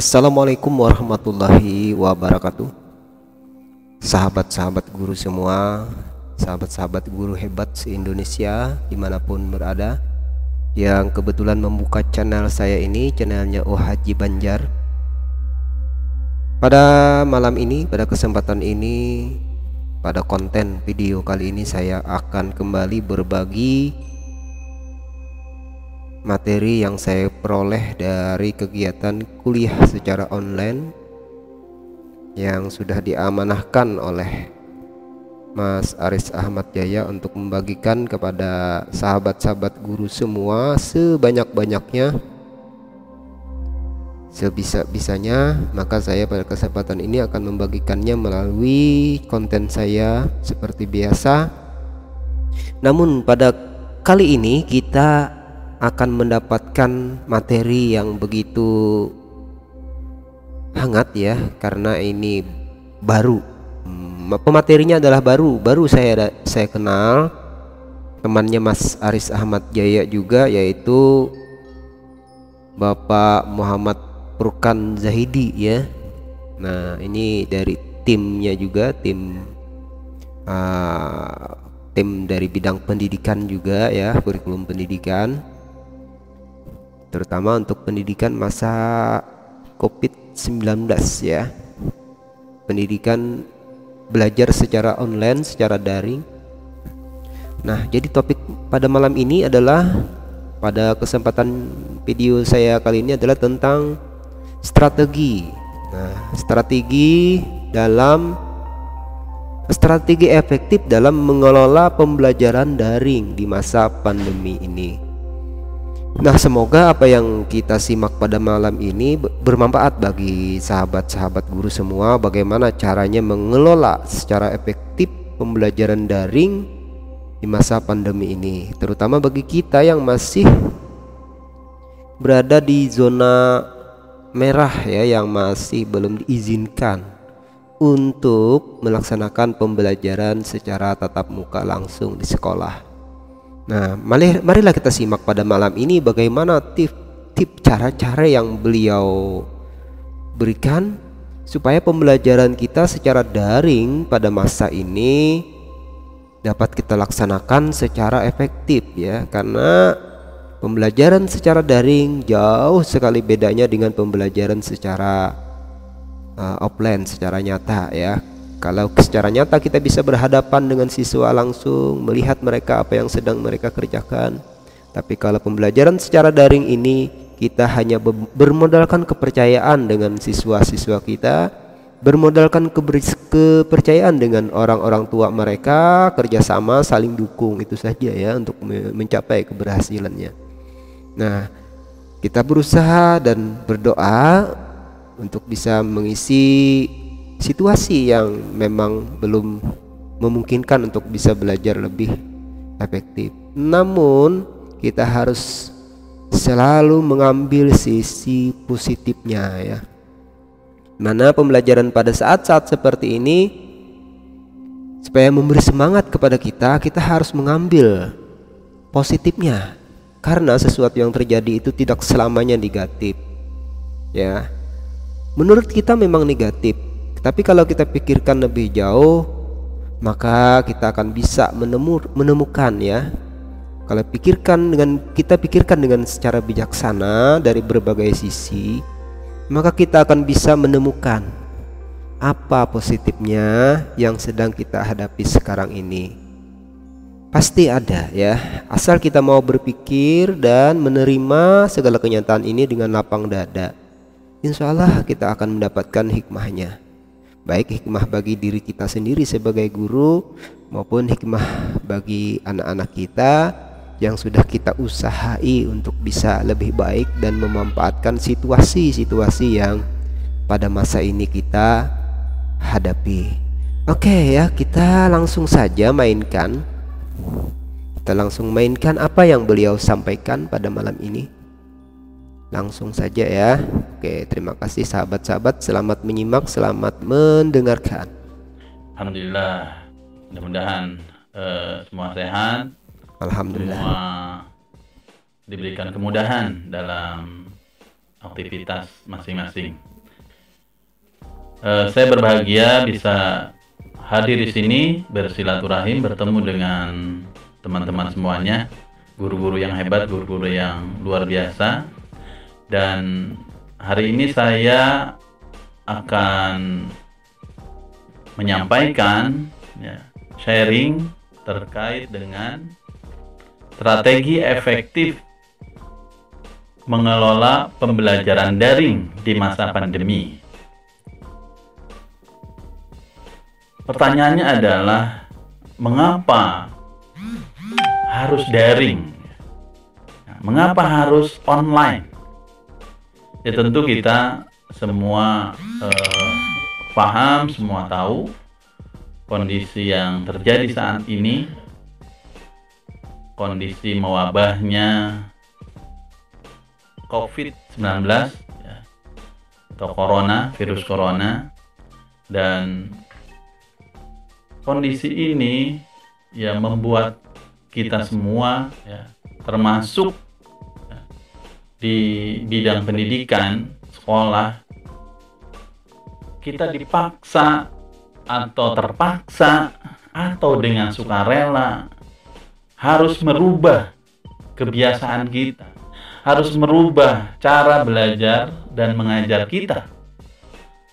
Assalamualaikum warahmatullahi wabarakatuh. Sahabat-sahabat guru semua Sahabat-sahabat guru hebat se-Indonesia Di mana pun berada Yang kebetulan membuka channel saya ini Channelnya Oh Haji Banjar. Pada malam ini Pada kesempatan ini Pada konten video kali ini Saya akan kembali berbagi materi yang saya peroleh dari kegiatan kuliah secara online yang sudah diamanahkan oleh Mas Aris Ahmad Jaya untuk membagikan kepada sahabat-sahabat guru semua sebanyak-banyaknya sebisa-bisanya maka saya pada kesempatan ini akan membagikannya melalui konten saya seperti biasa. Namun pada kali ini kita akan mendapatkan materi yang begitu hangat ya karena ini baru. Hmm, pematerinya adalah baru baru saya saya kenal. Temannya Mas Aris Ahmad Jaya juga yaitu Bapak Muhammad Purkan Zahidi ya. Nah ini dari timnya juga tim uh, tim dari bidang pendidikan juga ya kurikulum pendidikan terutama untuk pendidikan masa COVID-19 ya. Pendidikan belajar secara online, secara daring. Nah, jadi topik pada malam ini adalah pada kesempatan video saya kali ini adalah tentang strategi. Nah, strategi dalam strategi efektif dalam mengelola pembelajaran daring di masa pandemi ini. Nah, semoga apa yang kita simak pada malam ini bermanfaat bagi sahabat-sahabat guru semua bagaimana caranya mengelola secara efektif pembelajaran daring di masa pandemi ini, terutama bagi kita yang masih berada di zona merah ya yang masih belum diizinkan untuk melaksanakan pembelajaran secara tatap muka langsung di sekolah. Nah, mari, marilah kita simak pada malam ini bagaimana tip tip cara-cara yang beliau berikan supaya pembelajaran kita secara daring pada masa ini dapat kita laksanakan secara efektif ya. Karena pembelajaran secara daring jauh sekali bedanya dengan pembelajaran secara uh, offline secara nyata ya kalau secara nyata kita bisa berhadapan dengan siswa langsung, melihat mereka apa yang sedang mereka kerjakan. Tapi kalau pembelajaran secara daring ini kita hanya bermodalkan kepercayaan dengan siswa-siswa kita, bermodalkan kepercayaan dengan orang-orang tua mereka, kerjasama, saling dukung itu saja ya untuk mencapai keberhasilannya. Nah, kita berusaha dan berdoa untuk bisa mengisi situasi yang memang belum memungkinkan untuk bisa belajar lebih efektif. Namun, kita harus selalu mengambil sisi positifnya ya. Mana pembelajaran pada saat-saat seperti ini supaya memberi semangat kepada kita, kita harus mengambil positifnya. Karena sesuatu yang terjadi itu tidak selamanya negatif. Ya. Menurut kita memang negatif, tapi kalau kita pikirkan lebih jauh, maka kita akan bisa menemu, menemukan ya. Kalau pikirkan dengan kita pikirkan dengan secara bijaksana dari berbagai sisi, maka kita akan bisa menemukan apa positifnya yang sedang kita hadapi sekarang ini. Pasti ada ya, asal kita mau berpikir dan menerima segala kenyataan ini dengan lapang dada. Insya Allah kita akan mendapatkan hikmahnya baik hikmah bagi diri kita sendiri sebagai guru maupun hikmah bagi anak-anak kita yang sudah kita usahai untuk bisa lebih baik dan memanfaatkan situasi-situasi yang pada masa ini kita hadapi. Oke ya, kita langsung saja mainkan. Kita langsung mainkan apa yang beliau sampaikan pada malam ini langsung saja ya. Oke terima kasih sahabat-sahabat. Selamat menyimak selamat mendengarkan. Alhamdulillah. Mudah-mudahan uh, semua sehat. Alhamdulillah. Semua diberikan kemudahan dalam aktivitas masing-masing. Uh, saya berbahagia bisa hadir di sini bersilaturahim bertemu dengan teman-teman semuanya, guru-guru yang hebat, guru-guru yang luar biasa. Dan hari ini saya akan menyampaikan ya, sharing terkait dengan strategi efektif mengelola pembelajaran daring di masa pandemi. Pertanyaannya adalah mengapa harus daring? Mengapa harus online? Ya tentu kita semua eh, paham, semua tahu kondisi yang terjadi saat ini, kondisi mewabahnya COVID-19 ya, atau corona, virus corona, dan kondisi ini ya membuat kita semua ya, termasuk di bidang pendidikan, sekolah, kita dipaksa atau terpaksa atau dengan sukarela harus merubah kebiasaan kita, harus merubah cara belajar dan mengajar kita,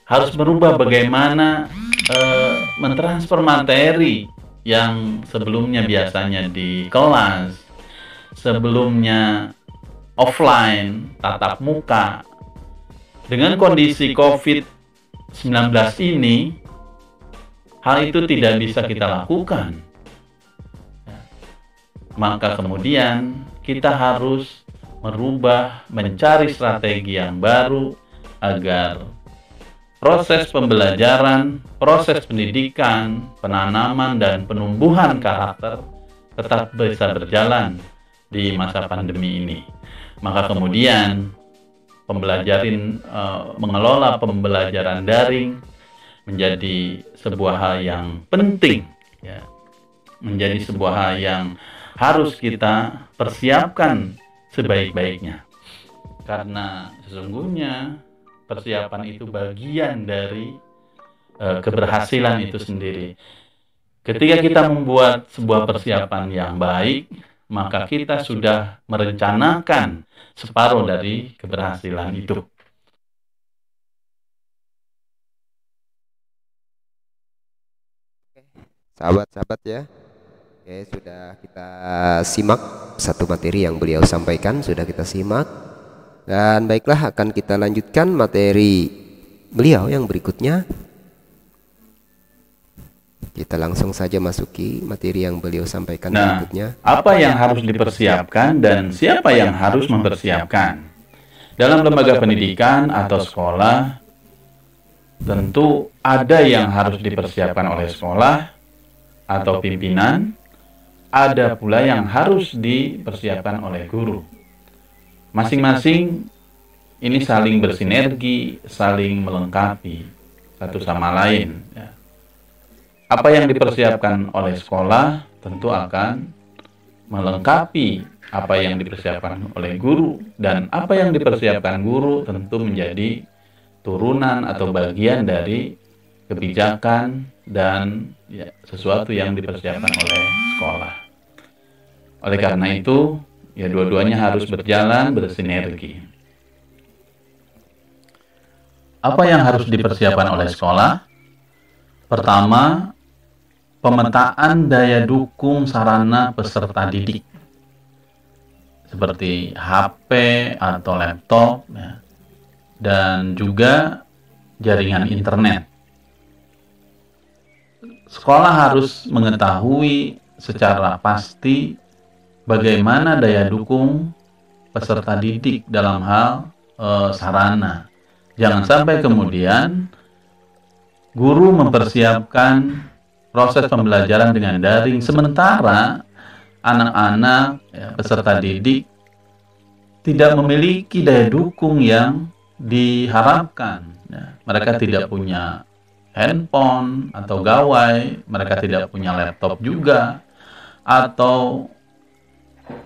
harus merubah bagaimana uh, mentransfer materi yang sebelumnya biasanya di kelas, sebelumnya offline, tatap muka, dengan kondisi COVID 19 ini hal itu tidak bisa kita lakukan. Maka kemudian kita harus merubah, mencari strategi yang baru agar proses pembelajaran, proses pendidikan, penanaman, dan penumbuhan karakter tetap bisa berjalan di masa pandemi ini. Maka kemudian pembelajaran uh, mengelola pembelajaran daring menjadi sebuah hal yang penting ya. Menjadi sebuah hal yang harus kita persiapkan sebaik-baiknya. Karena sesungguhnya persiapan itu bagian dari uh, keberhasilan itu sendiri. Ketika kita membuat sebuah persiapan yang baik maka kita sudah merencanakan separuh dari keberhasilan itu. Sahabat-sahabat ya, Oke, sudah kita simak satu materi yang beliau sampaikan, sudah kita simak. Dan baiklah akan kita lanjutkan materi beliau yang berikutnya. Kita langsung saja masuki materi yang beliau sampaikan nah, berikutnya. Apa yang harus dipersiapkan dan siapa yang harus mempersiapkan? Dalam lembaga pendidikan atau sekolah, tentu ada yang harus dipersiapkan oleh sekolah atau pimpinan, ada pula yang harus dipersiapkan oleh guru. Masing-masing ini saling bersinergi, saling melengkapi satu sama lain. Ya apa yang dipersiapkan oleh sekolah tentu akan melengkapi apa yang dipersiapkan oleh guru dan apa yang dipersiapkan guru tentu menjadi turunan atau bagian dari kebijakan dan ya, sesuatu yang dipersiapkan oleh sekolah. Oleh karena itu, ya dua-duanya harus berjalan bersinergi. Apa yang harus dipersiapkan oleh sekolah? Pertama, pemetaan daya dukung sarana peserta didik seperti HP atau laptop ya, dan juga jaringan internet. Sekolah harus mengetahui secara pasti bagaimana daya dukung peserta didik dalam hal e, sarana. Jangan sampai kemudian guru mempersiapkan proses pembelajaran dengan daring sementara anak-anak ya, peserta didik tidak memiliki daya dukung yang diharapkan ya. mereka tidak punya handphone atau gawai mereka tidak punya laptop juga atau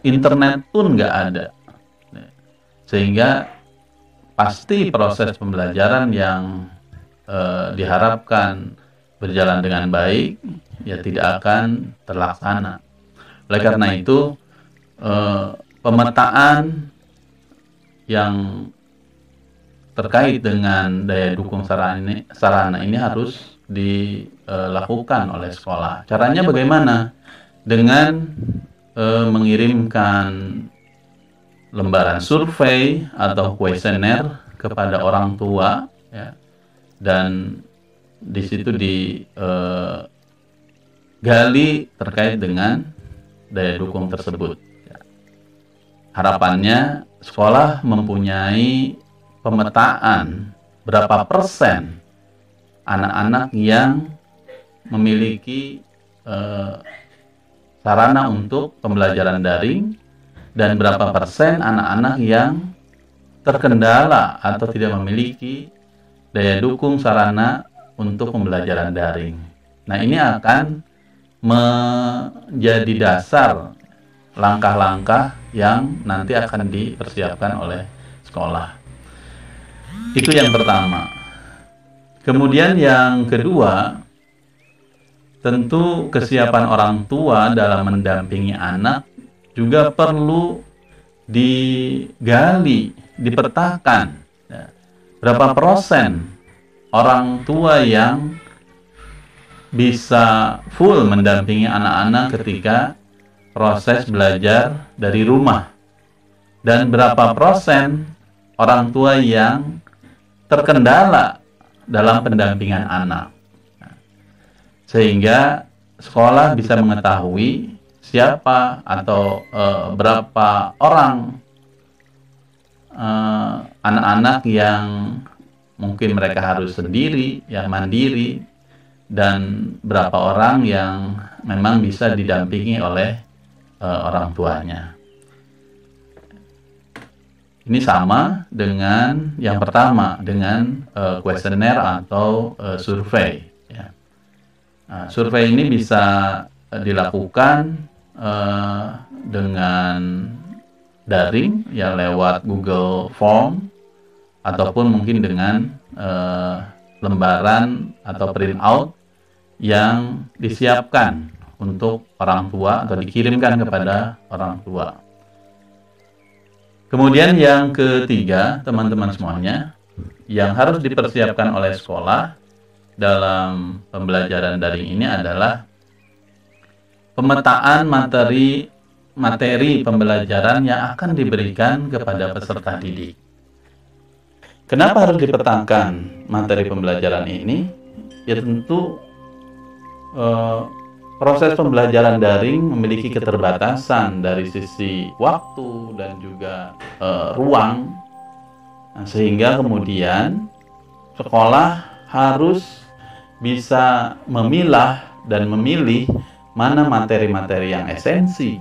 internet pun nggak ada ya. sehingga pasti proses pembelajaran yang eh, diharapkan berjalan dengan baik ya tidak akan terlaksana. Oleh karena itu eh, pemetaan yang terkait dengan daya dukung sarana ini, sarana ini harus dilakukan oleh sekolah. Caranya bagaimana? Dengan eh, mengirimkan lembaran survei atau kuesioner kepada orang tua ya, dan di situ digali eh, terkait dengan daya dukung tersebut. Ya. Harapannya sekolah mempunyai pemetaan berapa persen anak-anak yang memiliki eh, sarana untuk pembelajaran daring dan berapa persen anak-anak yang terkendala atau tidak memiliki daya dukung sarana untuk pembelajaran daring. Nah, ini akan menjadi dasar langkah-langkah yang nanti akan dipersiapkan oleh sekolah. Itu yang pertama. Kemudian yang kedua, tentu kesiapan orang tua dalam mendampingi anak juga perlu digali, dipetakan. Ya. Berapa persen orang tua yang bisa full mendampingi anak-anak ketika proses belajar dari rumah. Dan berapa persen orang tua yang terkendala dalam pendampingan anak? Sehingga sekolah bisa mengetahui siapa atau uh, berapa orang eh, anak-anak uh, yang mungkin mereka harus sendiri, yang mandiri, dan berapa orang yang memang bisa didampingi oleh uh, orang tuanya. Ini sama dengan yang pertama dengan uh, kuesioner atau uh, survei. Ya. Nah, survei ini bisa dilakukan uh, dengan daring ya lewat Google Form ataupun mungkin dengan uh, lembaran atau print out yang disiapkan untuk orang tua atau dikirimkan kepada orang tua. Kemudian yang ketiga, teman-teman semuanya, yang harus dipersiapkan oleh sekolah dalam pembelajaran daring ini adalah pemetaan materi materi pembelajaran yang akan diberikan kepada peserta didik. Kenapa harus dipetakan materi pembelajaran ini? Ya tentu eh, proses pembelajaran daring memiliki keterbatasan dari sisi waktu dan juga eh, ruang, nah, sehingga kemudian sekolah harus bisa memilah dan memilih mana materi-materi yang esensi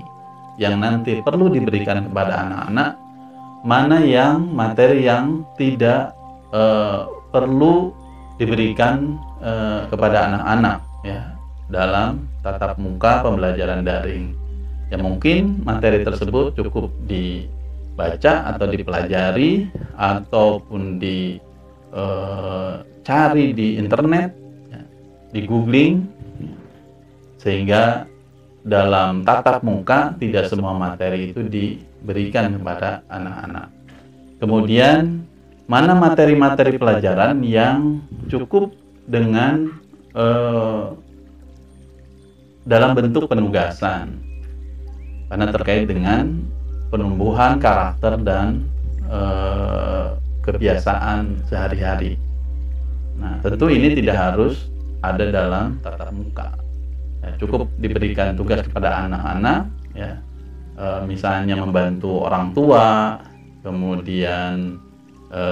yang nanti perlu diberikan kepada anak-anak, mana yang materi yang tidak uh, perlu diberikan uh, kepada anak-anak ya dalam tatap muka pembelajaran daring. Ya mungkin materi tersebut cukup dibaca atau dipelajari ataupun dicari uh, di internet, ya, di googling sehingga dalam tatap muka tidak semua materi itu diberikan kepada anak-anak. Kemudian mana materi-materi pelajaran yang cukup dengan eh, dalam bentuk penugasan karena terkait dengan penumbuhan karakter dan eh, kebiasaan sehari-hari. Nah, tentu ini tidak harus ada dalam tatap muka ya, cukup diberikan tugas kepada anak-anak ya e, misalnya membantu orang tua kemudian e,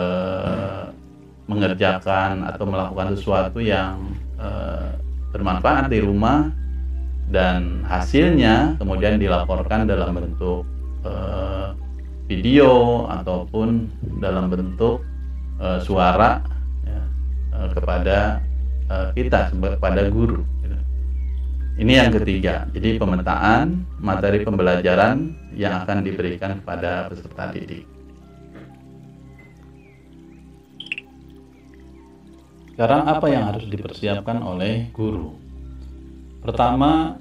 mengerjakan atau melakukan sesuatu yang e, bermanfaat di rumah dan hasilnya kemudian dilaporkan dalam bentuk e, video ataupun dalam bentuk e, suara ya, e, kepada kita kepada guru ini yang ketiga, jadi pemetaan materi pembelajaran yang akan diberikan kepada peserta didik. sekarang apa yang harus dipersiapkan oleh guru? Pertama,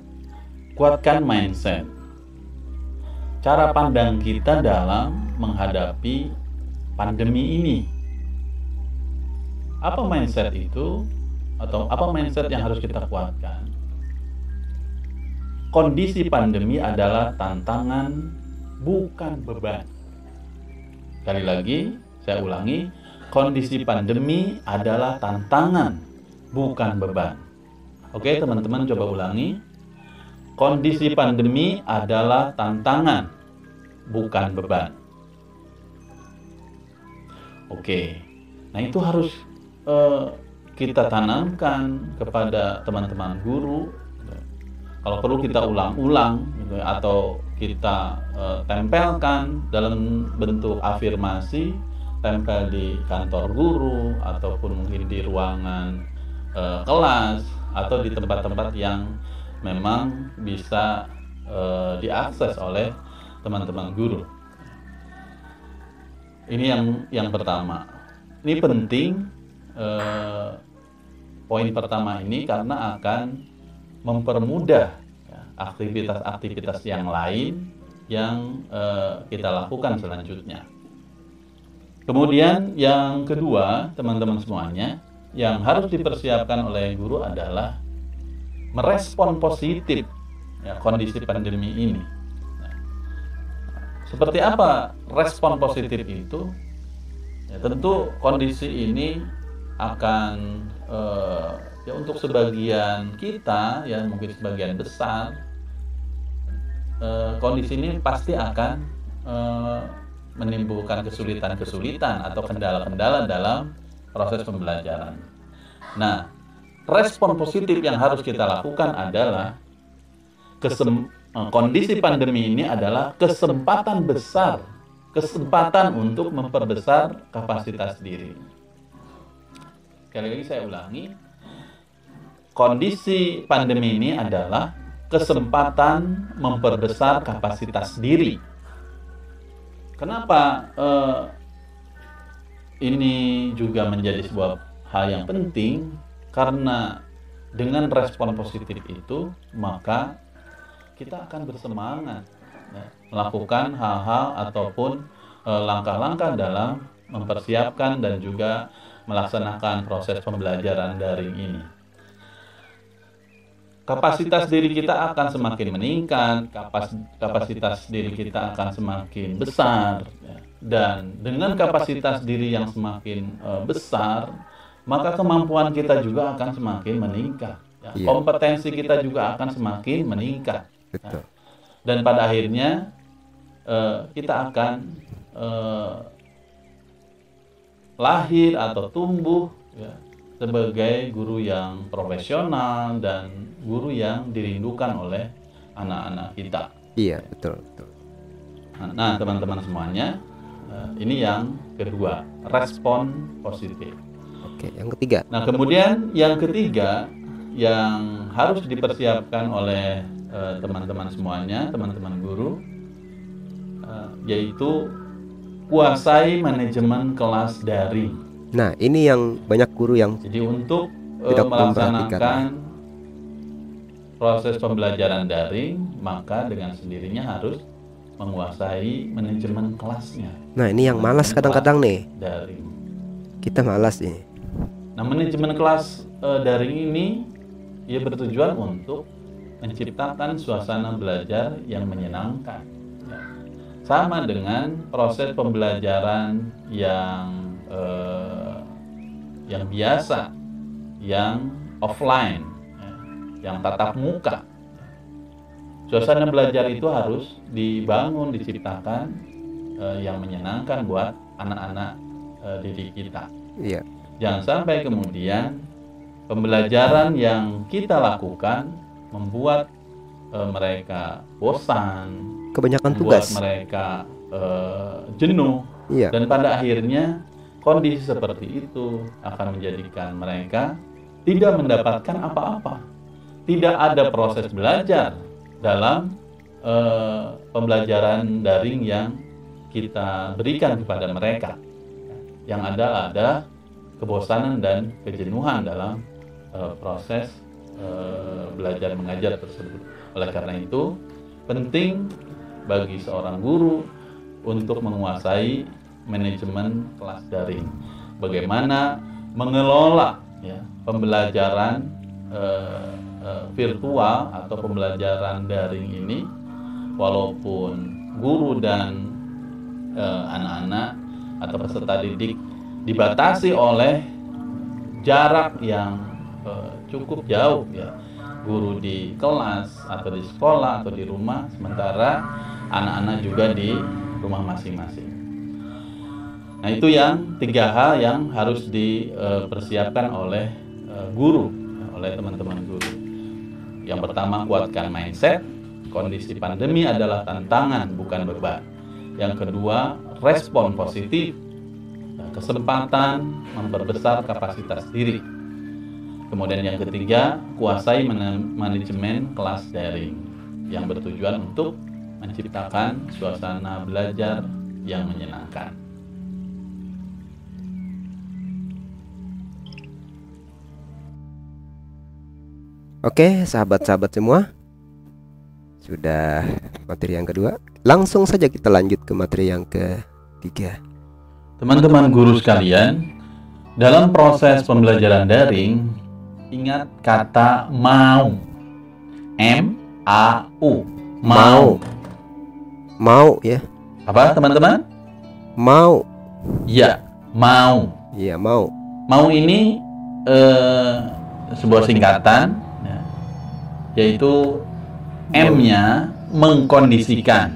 kuatkan mindset. Cara pandang kita dalam menghadapi pandemi ini. Apa mindset itu? Atau apa mindset yang harus kita kuatkan? Kondisi pandemi adalah tantangan, bukan beban. Sekali lagi, saya ulangi, kondisi pandemi adalah tantangan, bukan beban. Oke, teman-teman coba ulangi. Kondisi pandemi adalah tantangan, bukan beban. Oke, nah itu harus uh, kita tanamkan kepada teman-teman guru. Kalau perlu kita ulang-ulang gitu, atau kita uh, tempelkan dalam bentuk afirmasi, tempel di kantor guru ataupun mungkin di ruangan uh, kelas atau di tempat-tempat yang memang bisa uh, diakses oleh teman-teman guru. Ini yang yang pertama. Ini penting poin pertama ini karena akan mempermudah ya, aktivitas-aktivitas yang lain yang uh, kita lakukan selanjutnya. Kemudian yang kedua, teman-teman semuanya, yang harus dipersiapkan oleh guru adalah merespon positif ya, kondisi pandemi ini. Seperti apa respon positif itu? Ya, tentu kondisi ini akan uh, ya untuk sebagian kita ya mungkin sebagian besar uh, kondisi ini pasti akan uh, menimbulkan kesulitan-kesulitan atau kendala-kendala dalam proses pembelajaran. Nah, respon positif yang harus kita lakukan adalah kesem kondisi pandemi ini adalah kesempatan besar, kesempatan untuk memperbesar kapasitas diri. Sekali lagi saya ulangi, kondisi pandemi ini adalah kesempatan memperbesar kapasitas diri. Kenapa uh, ini juga menjadi sebuah hal yang penting? Karena dengan respon positif itu, maka kita akan bersemangat ya, melakukan hal-hal ataupun eh, langkah-langkah dalam mempersiapkan dan juga melaksanakan proses pembelajaran daring ini. Kapasitas diri kita akan semakin meningkat, kapasitas diri kita akan semakin besar, ya. dan dengan kapasitas diri yang semakin uh, besar, maka kemampuan kita juga akan semakin meningkat. Ya. Yeah. Kompetensi kita juga akan semakin meningkat. Ya. Dan pada akhirnya uh, kita akan uh, lahir atau tumbuh ya, sebagai guru yang profesional dan guru yang dirindukan oleh anak-anak kita. Iya, betul, betul. Nah, teman-teman semuanya, eh, ini yang kedua, respon positif. Oke, yang ketiga. Nah, kemudian yang ketiga yang harus dipersiapkan oleh eh, teman-teman semuanya, teman-teman guru, eh, yaitu kuasai manajemen kelas daring. Nah, ini yang banyak guru yang jadi untuk tidak melaksanakan proses pembelajaran daring, maka dengan sendirinya harus menguasai manajemen kelasnya. Nah, ini yang malas kadang-kadang nih. Daring. Kita malas nih. Nah, manajemen kelas uh, daring ini ia bertujuan untuk menciptakan suasana belajar yang menyenangkan sama dengan proses pembelajaran yang eh, yang biasa, yang offline, yang tatap muka. Suasana belajar itu harus dibangun, diciptakan eh, yang menyenangkan buat anak-anak eh, didik kita. Iya. Jangan sampai kemudian pembelajaran yang kita lakukan membuat eh, mereka bosan, kebanyakan tugas mereka uh, jenuh iya. dan pada akhirnya kondisi seperti itu akan menjadikan mereka tidak mendapatkan apa-apa tidak ada proses belajar dalam uh, pembelajaran daring yang kita berikan kepada mereka yang ada ada kebosanan dan kejenuhan dalam uh, proses uh, belajar mengajar tersebut. Oleh karena itu, penting bagi seorang guru untuk menguasai manajemen kelas daring. Bagaimana mengelola ya, pembelajaran uh, virtual atau pembelajaran daring ini, walaupun guru dan anak-anak uh, atau peserta didik dibatasi oleh jarak yang uh, cukup jauh ya guru di kelas atau di sekolah atau di rumah sementara anak-anak juga di rumah masing-masing. Nah itu yang tiga hal yang harus dipersiapkan oleh guru oleh teman-teman guru. Yang pertama kuatkan mindset kondisi pandemi adalah tantangan bukan beban. Yang kedua respon positif kesempatan memperbesar kapasitas diri. Kemudian yang ketiga, kuasai manajemen kelas daring yang bertujuan untuk menciptakan suasana belajar yang menyenangkan. Oke, sahabat-sahabat semua. Sudah materi yang kedua. Langsung saja kita lanjut ke materi yang ketiga. Teman-teman guru sekalian, dalam proses pembelajaran daring, ingat kata mau. M A U. Mau. Mau ya. Apa teman-teman? Mau. Ya, mau. Iya, mau. Mau ini eh, sebuah singkatan yaitu M-nya mengkondisikan.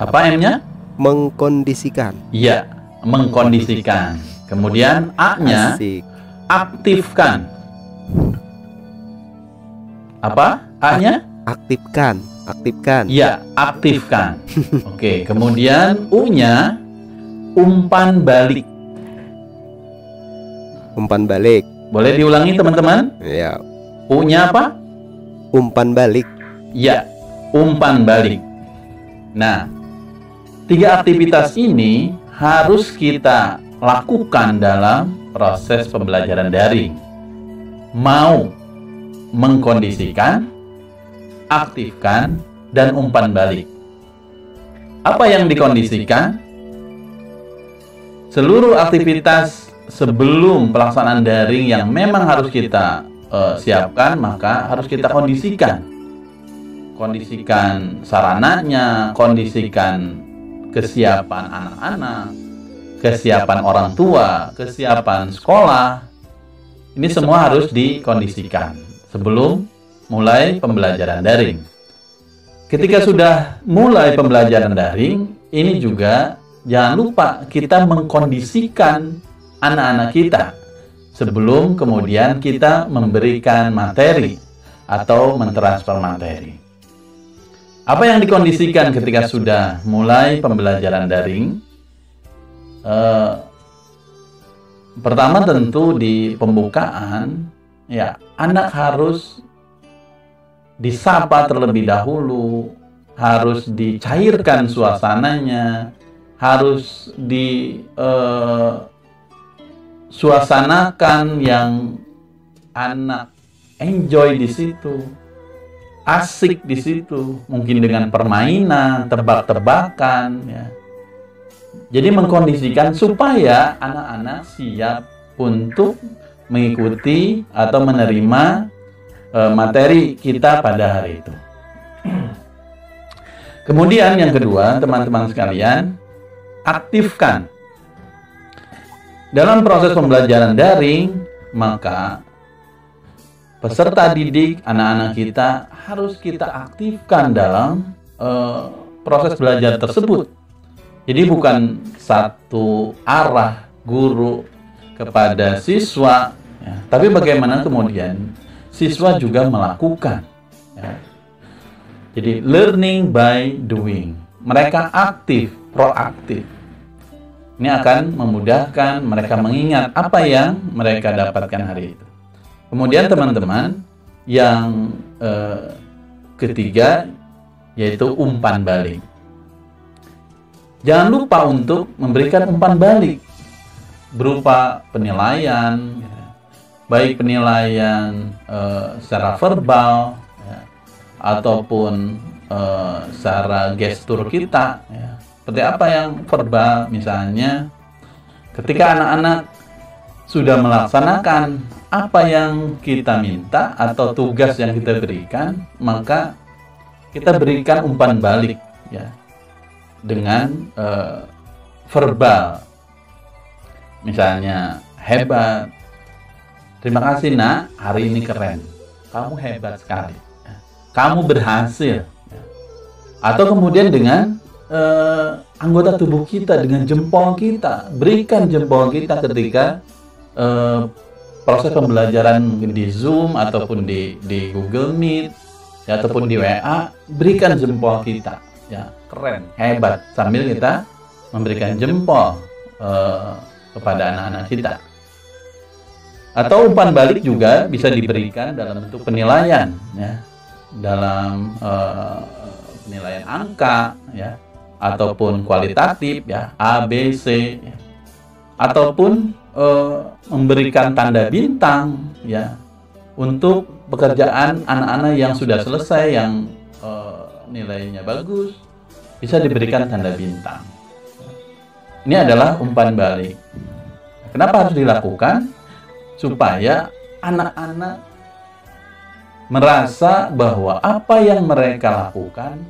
Apa M-nya? mengkondisikan. Iya, mengkondisikan. Kemudian A-nya aktifkan. Apa? A-nya? Aktifkan, aktifkan. Iya, aktifkan. Oke, kemudian U-nya umpan balik. Umpan balik. Boleh diulangi teman-teman? Iya. U-nya apa? Umpan balik. Iya, umpan balik. Nah, Tiga aktivitas ini harus kita lakukan dalam proses pembelajaran daring. Mau mengkondisikan, aktifkan, dan umpan balik. Apa yang dikondisikan? Seluruh aktivitas sebelum pelaksanaan daring yang memang harus kita uh, siapkan, maka harus kita kondisikan. Kondisikan sarananya, kondisikan kesiapan anak-anak, kesiapan orang tua, kesiapan sekolah. Ini semua harus dikondisikan sebelum mulai pembelajaran daring. Ketika sudah mulai pembelajaran daring, ini juga jangan lupa kita mengkondisikan anak-anak kita sebelum kemudian kita memberikan materi atau mentransfer materi. Apa yang dikondisikan ketika sudah mulai pembelajaran daring? Uh, pertama tentu di pembukaan, ya anak harus disapa terlebih dahulu, harus dicairkan suasananya, harus di uh, suasanakan yang anak enjoy di situ asik di situ, mungkin dengan permainan, tebak-tebakan, ya. Jadi mengkondisikan supaya anak-anak siap untuk mengikuti atau menerima e, materi kita pada hari itu. Kemudian yang kedua, teman-teman sekalian, aktifkan. Dalam proses pembelajaran daring, maka peserta didik anak-anak kita harus kita aktifkan dalam uh, proses belajar tersebut. Jadi bukan satu arah guru kepada siswa, ya, tapi bagaimana kemudian siswa juga melakukan. Ya. Jadi learning by doing. Mereka aktif, proaktif. Ini akan memudahkan mereka mengingat apa yang mereka dapatkan hari itu. Kemudian teman-teman yang eh, ketiga yaitu umpan balik. Jangan lupa untuk memberikan umpan balik. berupa penilaian, ya. baik penilaian uh, secara verbal ya, ataupun uh, secara gestur kita. Ya. Seperti apa yang verbal, misalnya, ketika anak-anak sudah melaksanakan apa yang kita minta atau tugas yang kita berikan, maka kita berikan umpan balik, ya, dengan uh, verbal. Misalnya hebat. Terima kasih nak. Hari ini keren. Kamu hebat sekali. Kamu berhasil. Atau kemudian dengan uh, anggota tubuh kita dengan jempol kita. Berikan jempol kita ketika uh, proses pembelajaran mungkin di Zoom ataupun di di Google Meet ya, ataupun di WA berikan jempol kita ya. Keren. Hebat. Sambil kita memberikan jempol uh, kepada anak-anak kita. Atau umpan balik juga bisa diberikan dalam bentuk penilaian, ya, dalam uh, penilaian angka, ya, ataupun kualitatif, ya, A, B, C, ya. ataupun uh, memberikan tanda bintang, ya, untuk pekerjaan anak-anak yang sudah selesai, yang uh, nilainya bagus, bisa diberikan tanda bintang. Ini adalah umpan balik. Kenapa harus dilakukan? Supaya anak-anak merasa bahwa apa yang mereka lakukan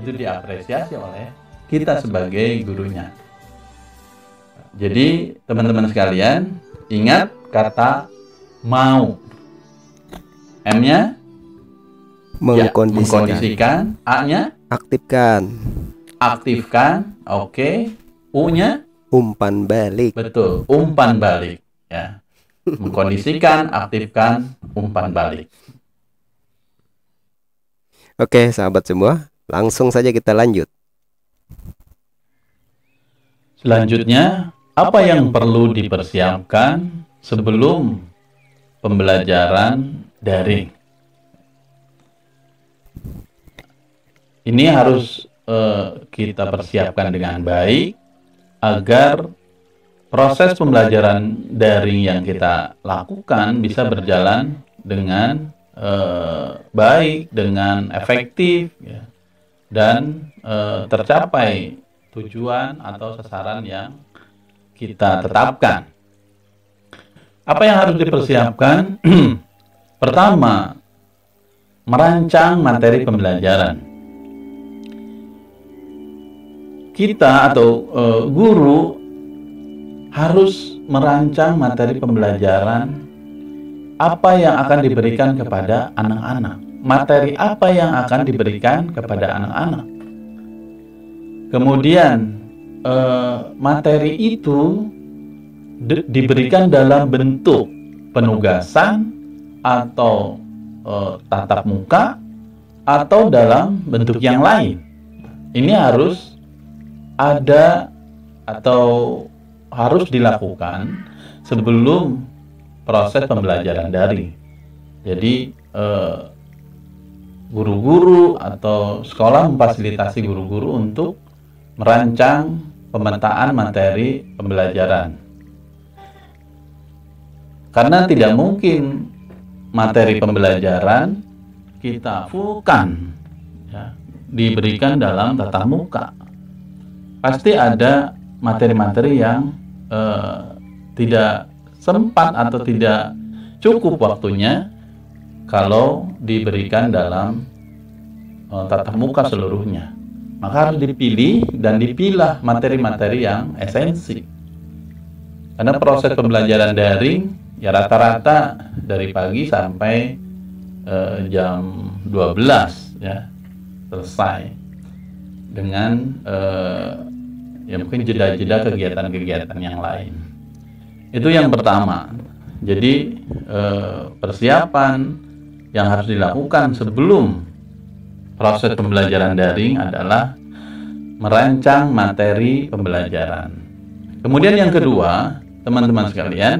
itu diapresiasi oleh kita sebagai gurunya. Jadi, teman-teman sekalian, ingat kata mau. M-nya mengkondisikan. Ya, mengkondisikan. A-nya aktifkan. Aktifkan. Oke. Okay. U-nya umpan balik. Betul, umpan balik ya. Mengkondisikan, aktifkan umpan balik. Oke, sahabat semua, langsung saja kita lanjut. Selanjutnya, apa yang perlu dipersiapkan sebelum pembelajaran daring? Ini harus uh, kita persiapkan dengan baik agar proses pembelajaran daring yang kita lakukan bisa berjalan dengan uh, baik, dengan efektif, ya, dan uh, tercapai tujuan atau sasaran yang kita tetapkan. Apa yang harus dipersiapkan? Pertama, merancang materi pembelajaran kita atau uh, guru harus merancang materi pembelajaran apa yang akan diberikan kepada anak-anak. Materi apa yang akan diberikan kepada anak-anak. Kemudian uh, materi itu diberikan dalam bentuk penugasan atau uh, tatap muka atau dalam bentuk yang lain. Ini harus ada atau harus dilakukan sebelum proses pembelajaran daring. Jadi eh, guru-guru atau sekolah memfasilitasi guru-guru untuk merancang pemetaan materi pembelajaran. Karena tidak mungkin materi pembelajaran kita fullkan ya, diberikan dalam tatap muka pasti ada materi-materi yang uh, tidak sempat atau tidak cukup waktunya kalau diberikan dalam uh, tatap muka seluruhnya. Maka harus dipilih dan dipilah materi-materi yang esensi. Karena proses pembelajaran daring ya rata-rata dari pagi sampai uh, jam 12 ya selesai dengan uh, ya mungkin jeda-jeda kegiatan-kegiatan yang lain. Itu yang pertama. Jadi persiapan yang harus dilakukan sebelum proses pembelajaran daring adalah merancang materi pembelajaran. Kemudian yang kedua, teman-teman sekalian,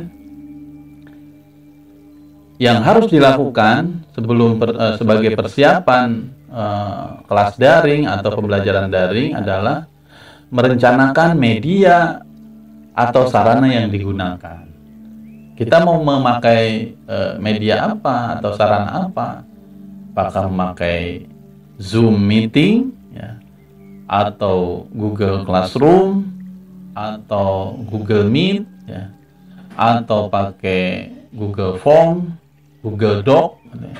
yang harus dilakukan sebelum per, uh, sebagai persiapan uh, kelas daring atau pembelajaran daring adalah merencanakan media atau sarana yang digunakan. Kita mau memakai uh, media apa atau sarana apa? Apakah memakai Zoom meeting ya atau Google Classroom atau Google Meet ya atau pakai Google Form, Google Doc ya.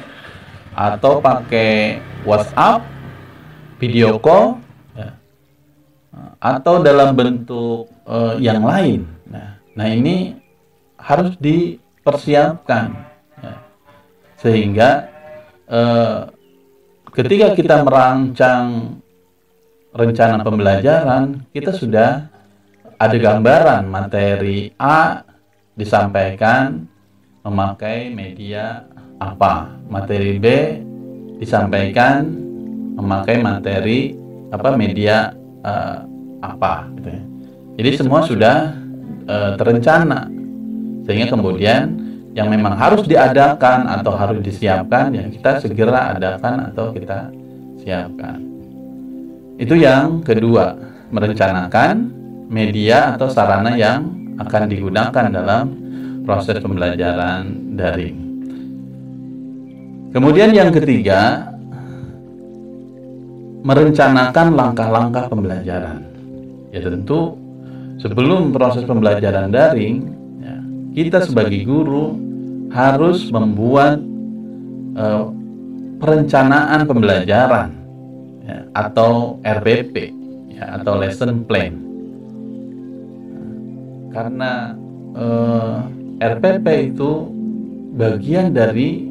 atau pakai WhatsApp, video call ya. atau dalam bentuk uh, yang lain. Nah, nah ini harus dipersiapkan ya. sehingga uh, ketika kita merancang rencana pembelajaran kita sudah ada gambaran materi A disampaikan memakai media apa materi B disampaikan memakai materi apa media uh, apa gitu ya. jadi semua sudah uh, terencana sehingga kemudian yang memang harus diadakan atau harus disiapkan ya kita segera adakan atau kita siapkan. Itu yang kedua merencanakan media atau sarana yang akan digunakan dalam proses pembelajaran daring. Kemudian yang ketiga merencanakan langkah-langkah pembelajaran. Ya tentu sebelum proses pembelajaran daring kita sebagai guru harus membuat uh, perencanaan pembelajaran ya, atau RPP ya, atau lesson plan karena uh, eh, RPP itu bagian dari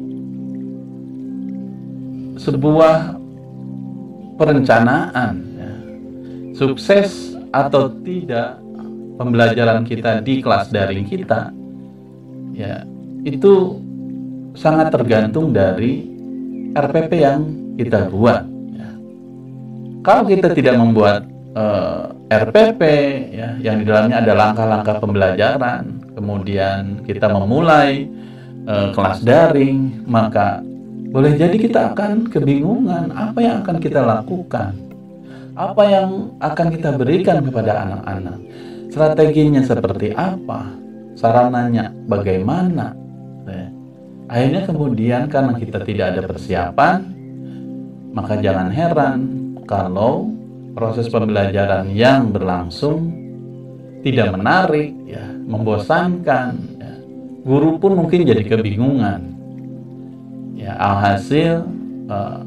sebuah perencanaan ya. sukses atau tidak pembelajaran kita di kelas daring kita ya itu sangat tergantung dari RPP yang kita buat. Ya. Kalau kita tidak membuat uh, eh, RPP ya, yang di dalamnya ada langkah-langkah pembelajaran, kemudian kita memulai uh, kelas daring, maka boleh jadi kita akan kebingungan apa yang akan kita lakukan, apa yang akan kita berikan kepada anak-anak, strateginya seperti apa, sarananya bagaimana. Ya. Akhirnya kemudian karena kita tidak ada persiapan, maka jangan heran kalau proses pembelajaran yang berlangsung tidak menarik, ya, membosankan. Ya. Guru pun mungkin jadi kebingungan. Ya, alhasil uh,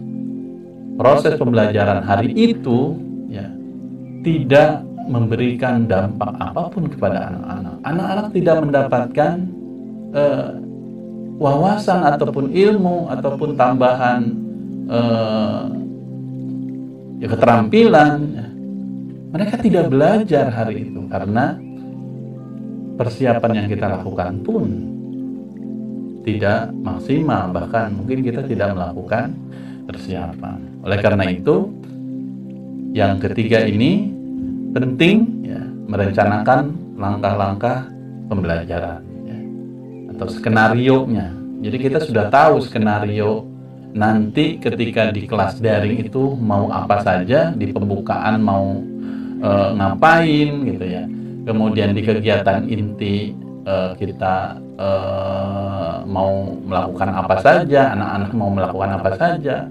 proses pembelajaran hari itu ya tidak memberikan dampak apa pun kepada anak-anak. Anak-anak tidak mendapatkan uh, wawasan ataupun ilmu ataupun tambahan uh, ya, keterampilan. Mereka tidak belajar hari itu karena persiapan yang kita lakukan pun tidak maksimal bahkan mungkin kita tidak melakukan persiapan. Oleh karena itu yang ketiga ini penting ya, merencanakan langkah-langkah pembelajaran ya, atau skenario nya. Jadi kita sudah tahu skenario nanti ketika di kelas daring itu mau apa saja, di pembukaan mau e, ngapain gitu ya. Kemudian di kegiatan inti e, kita e, mau melakukan apa saja, anak-anak mau melakukan apa saja.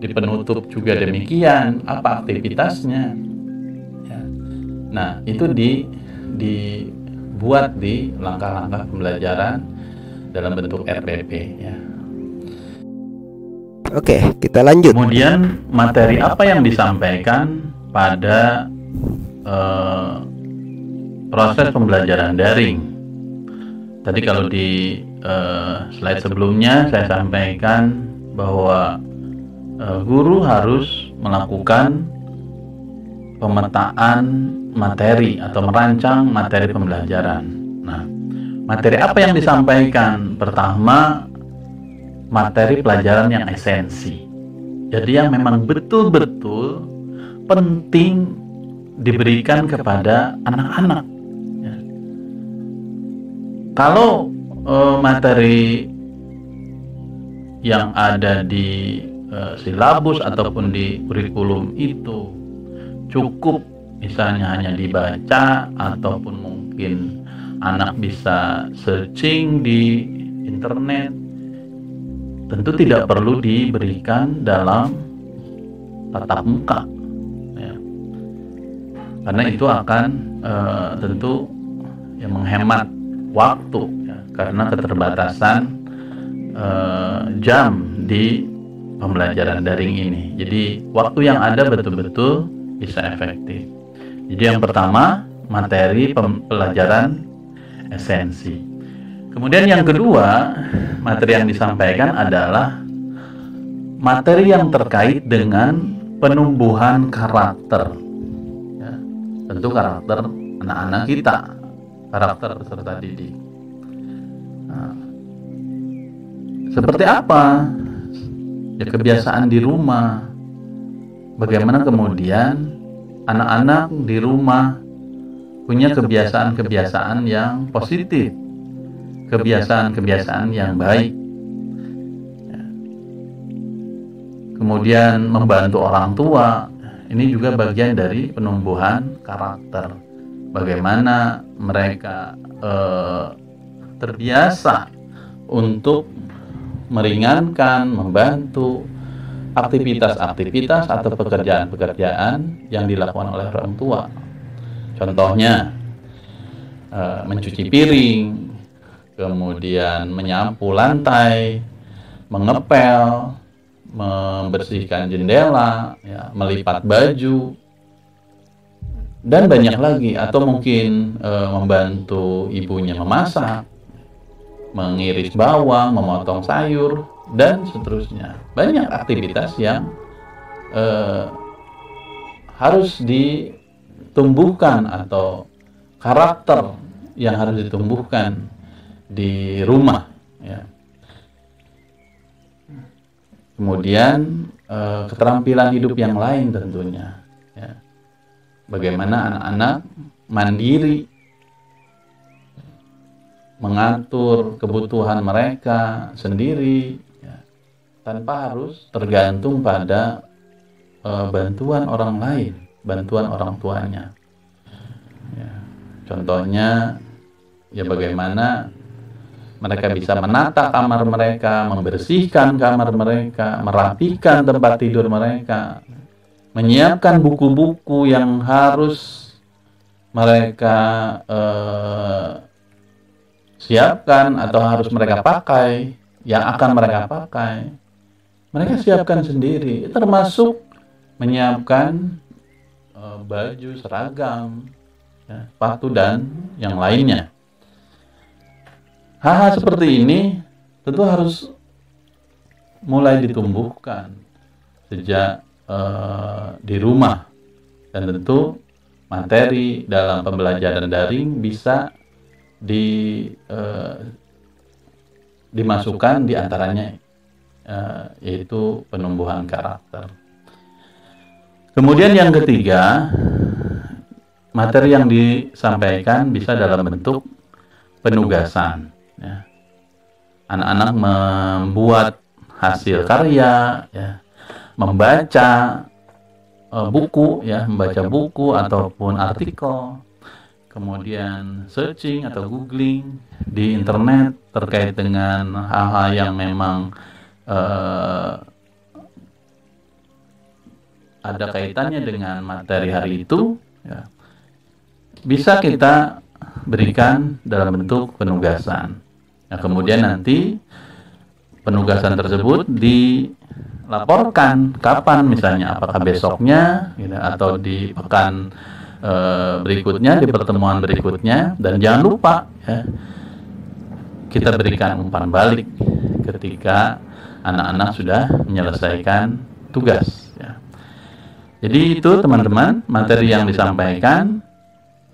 Di penutup juga demikian, apa aktivitasnya Nah, itu di dibuat di langkah-langkah pembelajaran dalam bentuk RPP ya. Oke, kita lanjut. Kemudian materi apa yang disampaikan pada uh, proses pembelajaran daring? Tadi kalau di uh, slide sebelumnya saya sampaikan bahwa uh, guru harus melakukan pemetaan materi atau merancang materi pembelajaran. Nah, materi apa yang disampaikan? Pertama, materi pelajaran yang esensi. Jadi yang memang betul-betul penting diberikan kepada anak-anak. Ya. Kalau uh, materi yang ada di uh, silabus ataupun di kurikulum itu cukup misalnya hanya dibaca ataupun mungkin anak bisa searching di internet tentu tidak perlu diberikan dalam tatap muka ya. karena itu akan uh, tentu ya, menghemat waktu ya, karena keterbatasan uh, jam di pembelajaran daring ini jadi waktu yang ada betul-betul bisa efektif jadi yang pertama materi pembelajaran esensi Kemudian yang kedua, materi yang disampaikan adalah materi yang terkait dengan penumbuhan karakter. Ya, tentu karakter anak-anak kita, karakter peserta didik. Nah, seperti apa? Ya kebiasaan di rumah. Bagaimana kemudian anak-anak di rumah punya kebiasaan-kebiasaan yang positif kebiasaan-kebiasaan yang baik. Kemudian membantu orang tua, ini juga bagian dari penumbuhan karakter. Bagaimana mereka eh, terbiasa untuk meringankan, membantu aktivitas-aktivitas atau pekerjaan-pekerjaan yang dilakukan oleh orang tua. Contohnya, eh, mencuci piring, kemudian menyapu lantai, mengepel, membersihkan jendela, ya, melipat baju, dan banyak lagi. Atau mungkin e, membantu ibunya memasak, mengiris bawang, memotong sayur, dan seterusnya. Banyak aktivitas yang e, harus ditumbuhkan atau karakter yang harus ditumbuhkan di rumah ya. Kemudian eh, keterampilan hidup yang lain tentunya ya. Bagaimana anak-anak mandiri mengatur kebutuhan mereka sendiri tanpa harus tergantung pada uh, bantuan orang lain, bantuan orang tuanya. Ya, contohnya ya bagaimana mereka bisa menata kamar mereka, membersihkan kamar mereka, merapikan tempat tidur mereka, menyiapkan buku-buku yang harus mereka eh, siapkan atau harus mereka pakai, yang akan mereka pakai. Mereka siapkan sendiri, termasuk menyiapkan eh, baju seragam, ya, sepatu dan yang lainnya. Hal-hal seperti ini tentu harus mulai ditumbuhkan sejak uh, di rumah dan tentu materi dalam pembelajaran daring bisa di uh, dimasukkan di antaranya uh, yaitu penumbuhan karakter. Kemudian yang ketiga, materi yang disampaikan bisa dalam bentuk penugasan ya. anak-anak membuat hasil karya ya membaca uh, buku ya membaca buku ataupun artikel kemudian searching atau googling di internet terkait dengan hal-hal yang memang uh, ada kaitannya dengan materi hari itu ya, bisa kita berikan dalam bentuk penugasan. Nah, kemudian nanti penugasan tersebut dilaporkan kapan misalnya apakah besoknya gitu, atau di pekan e, berikutnya di pertemuan berikutnya. Dan jangan lupa ya kita berikan umpan balik ketika anak-anak sudah menyelesaikan tugas ya. Jadi itu teman-teman materi yang disampaikan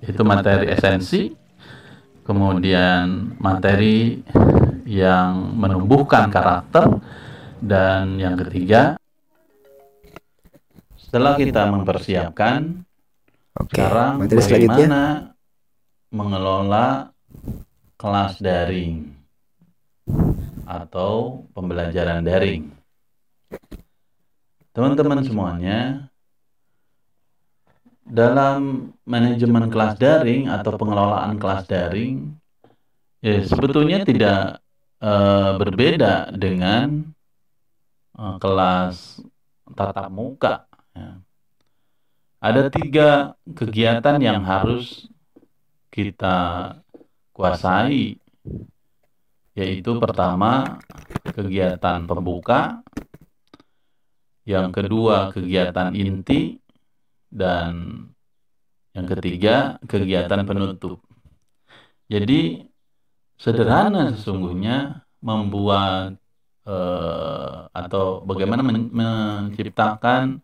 itu materi esensi. Kemudian materi yang menumbuhkan karakter, dan yang ketiga, setelah kita mempersiapkan, Oke, sekarang materi bagaimana mengelola kelas daring atau pembelajaran daring. Teman-teman semuanya, dalam manajemen kelas daring atau pengelolaan kelas daring ya sebetulnya tidak uh, berbeda dengan uh, kelas tatap muka. Ya. Ada tiga kegiatan yang harus kita kuasai, yaitu pertama kegiatan pembuka, yang kedua kegiatan inti, dan yang ketiga kegiatan penutup. Jadi sederhana sesungguhnya membuat eh, atau bagaimana men menciptakan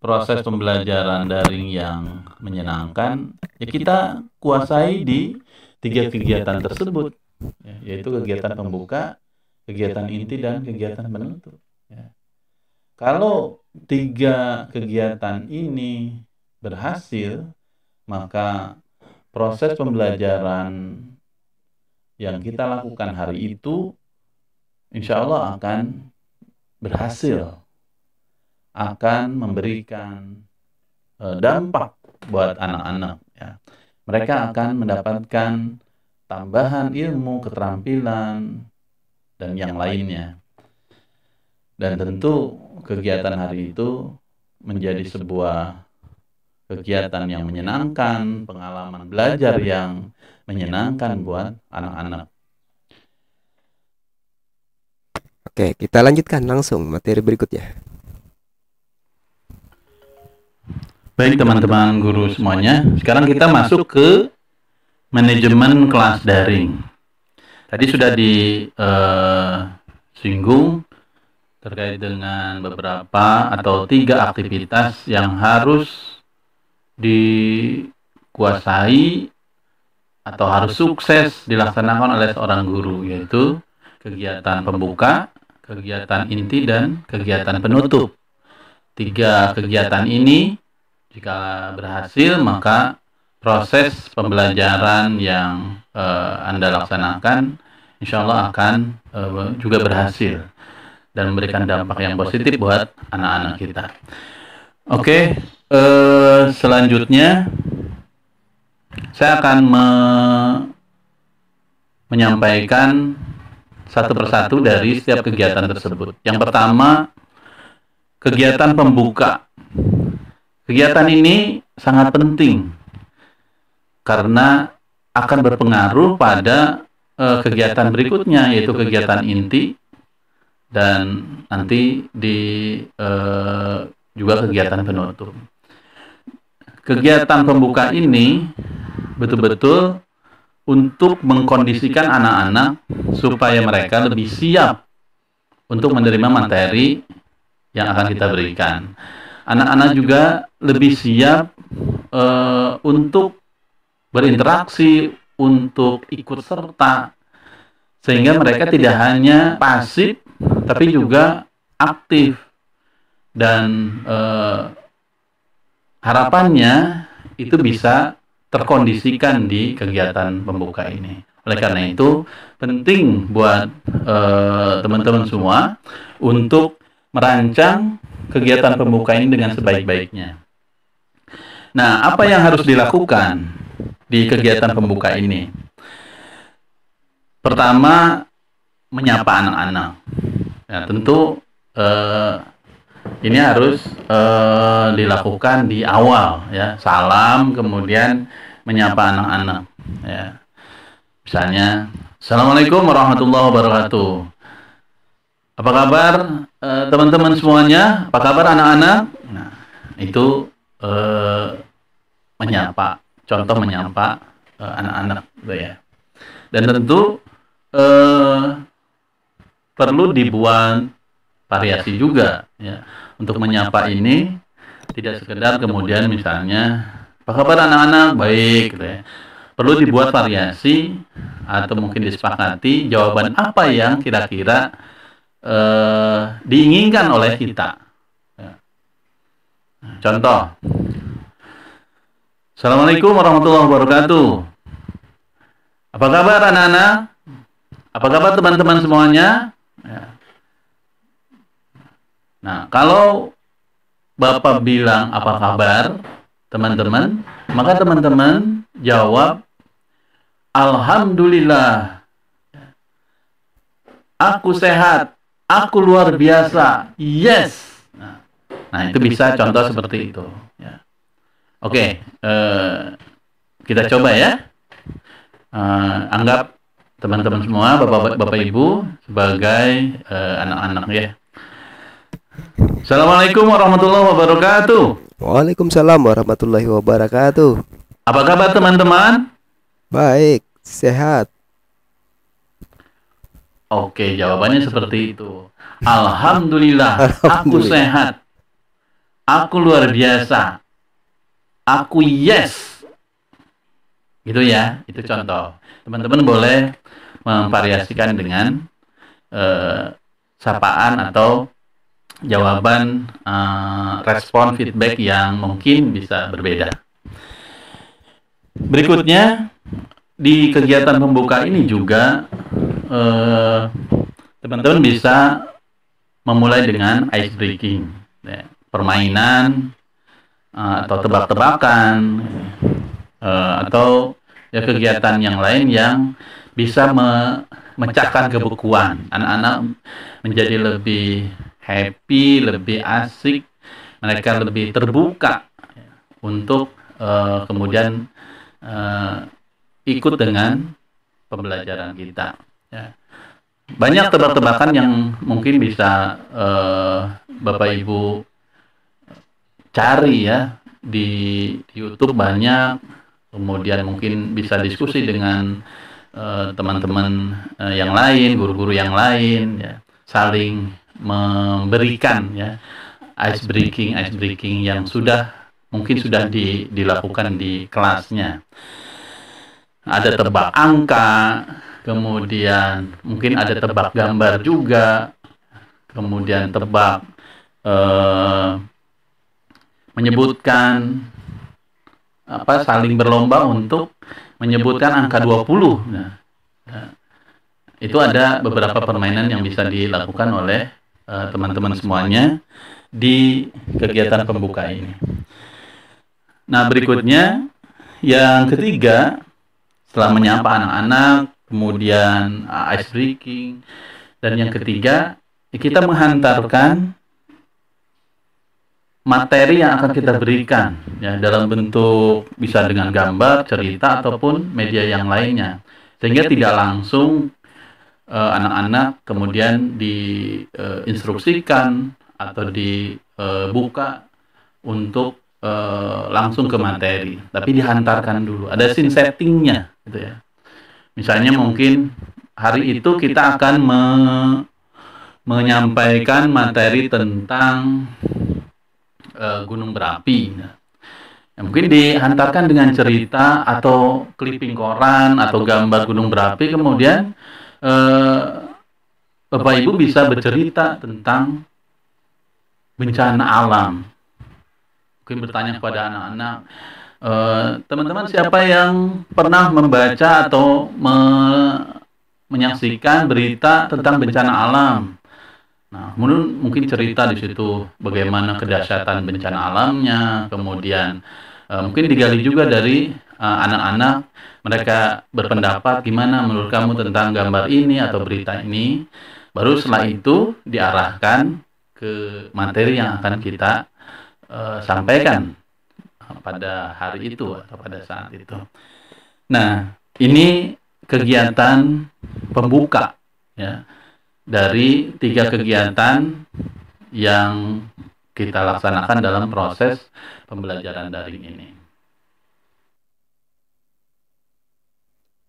proses pembelajaran daring yang menyenangkan ya kita kuasai di tiga kegiatan tersebut ya, yaitu kegiatan pembuka, kegiatan inti dan kegiatan penutup. Ya. Kalau tiga kegiatan ini berhasil, maka proses pembelajaran yang kita lakukan hari itu insya Allah akan berhasil, akan memberikan uh, dampak buat anak-anak. Ya. Mereka akan mendapatkan tambahan ilmu, keterampilan, dan yang lainnya. Dan tentu kegiatan hari itu menjadi sebuah kegiatan yang menyenangkan, pengalaman belajar yang menyenangkan buat anak-anak. Oke, kita lanjutkan langsung materi berikutnya. Baik teman-teman guru semuanya, sekarang kita masuk ke manajemen kelas daring. Tadi sudah disinggung eh, terkait dengan beberapa atau tiga aktivitas yang harus dikuasai atau harus sukses dilaksanakan oleh seorang guru yaitu kegiatan pembuka, kegiatan inti dan kegiatan penutup. Tiga kegiatan ini jika berhasil maka proses pembelajaran yang uh, Anda laksanakan insya Allah akan uh, juga berhasil dan memberikan dampak yang positif buat anak-anak kita. Oke, okay, uh, eh, selanjutnya saya akan me menyampaikan satu persatu dari setiap kegiatan tersebut. Yang pertama, kegiatan pembuka. Kegiatan ini sangat penting karena akan berpengaruh pada uh, kegiatan berikutnya yaitu kegiatan inti dan nanti di uh, juga kegiatan penutup. Kegiatan pembuka ini betul-betul untuk mengkondisikan anak-anak supaya mereka lebih siap untuk menerima materi yang akan kita berikan. Anak-anak juga lebih siap uh, untuk berinteraksi, untuk ikut serta, sehingga mereka tidak hanya pasif tapi juga aktif dan eh, harapannya itu bisa terkondisikan di kegiatan pembuka ini. Oleh karena itu penting buat eh, teman-teman semua untuk merancang kegiatan pembuka ini dengan sebaik-baiknya. Nah, apa yang harus dilakukan di kegiatan pembuka ini? Pertama, menyapa anak-anak. Ya, tentu eh, ini harus eh, dilakukan di awal ya. Salam kemudian menyapa anak-anak ya. Misalnya, Assalamualaikum warahmatullahi wabarakatuh. Apa kabar eh, teman-teman eh, semuanya? Apa kabar anak-anak? Nah, itu eh, menyapa, contoh menyapa eh, anak-anak gitu ya. Dan tentu eh, perlu dibuat variasi juga ya. Untuk menyapa ini tidak sekedar kemudian misalnya apa kabar anak-anak? Baik gitu ya. Perlu dibuat variasi atau mungkin disepakati jawaban apa yang kira-kira eh, diinginkan oleh kita. Ya. contoh Assalamualaikum warahmatullahi wabarakatuh apa kabar anak-anak apa kabar teman-teman semuanya Ya. Nah, kalau Bapak bilang apa kabar, teman-teman, maka teman-teman jawab Alhamdulillah. Aku sehat. Aku luar biasa. Yes. Nah, nah itu bisa contoh seperti itu. Oke, eh, kita coba ya. Eh, anggap teman-teman semua, bapak, bapak ibu sebagai eh, anak-anak uh, ya. Assalamualaikum warahmatullahi wabarakatuh. Waalaikumsalam warahmatullahi wabarakatuh. Apa kabar teman-teman? Baik, sehat. Oke, jawabannya seperti itu. Alhamdulillah, Alhamdulillah, aku sehat. Aku luar biasa. Aku yes. Gitu ya, itu contoh. Teman-teman boleh memvariasikan dengan uh, sapaan atau jawaban uh, respon feedback yang mungkin bisa berbeda. Berikutnya di kegiatan pembuka ini juga eh, teman-teman uh, bisa memulai dengan ice breaking, ya, permainan atau tebak-tebakan uh, atau ya kegiatan yang lain yang bisa memecahkan kebukuan anak-anak menjadi lebih happy, lebih asik, mereka lebih terbuka untuk uh, kemudian uh, ikut dengan pembelajaran kita. Ya. Banyak tebak-tebakan yang mungkin bisa uh, Bapak Ibu cari ya. Di, YouTube banyak, kemudian mungkin bisa diskusi dengan teman-teman uh, uh, yang lain, guru-guru yang lain, ya, saling memberikan ya ice breaking ice breaking yang sudah mungkin sudah di, dilakukan di kelasnya. Ada tebak angka, kemudian mungkin ada tebak gambar juga, kemudian tebak eh, menyebutkan apa saling berlomba untuk menyebutkan angka 20. Nah, nah, itu ada beberapa permainan yang bisa dilakukan oleh eh, teman-teman uh, semuanya di kegiatan pembuka ini. Nah, berikutnya yang ketiga setelah menyapa anak-anak, kemudian uh, ice breaking, dan yang ketiga kita menghantarkan materi yang akan kita berikan ya dalam bentuk bisa dengan gambar, cerita ataupun media yang lainnya sehingga tidak langsung uh, anak-anak uh, kemudian diinstruksikan uh, atau dibuka uh, untuk uh, langsung ke materi, tapi dihantarkan dulu. Ada scene settingnya, gitu ya. Misalnya mungkin hari itu kita akan me menyampaikan materi tentang uh, gunung berapi. Nah, ya mungkin dihantarkan dengan cerita atau clipping koran atau gambar gunung berapi, kemudian uh, Bapak Ibu bisa bercerita tentang bencana alam. Mungkin bertanya kepada anak-anak eh, teman-teman uh, siapa yang pernah membaca atau me menyaksikan berita tentang bencana alam nah mungkin mungkin cerita di situ bagaimana kedahsyatan bencana alamnya kemudian uh, mungkin digali juga dari eh, anak-anak uh, mereka berpendapat gimana menurut kamu tentang gambar ini atau berita ini baru setelah itu diarahkan ke materi yang akan kita uh, sampaikan pada hari itu atau pada saat itu. Nah, ini kegiatan pembuka ya dari tiga kegiatan yang kita laksanakan dalam proses pembelajaran daring ini.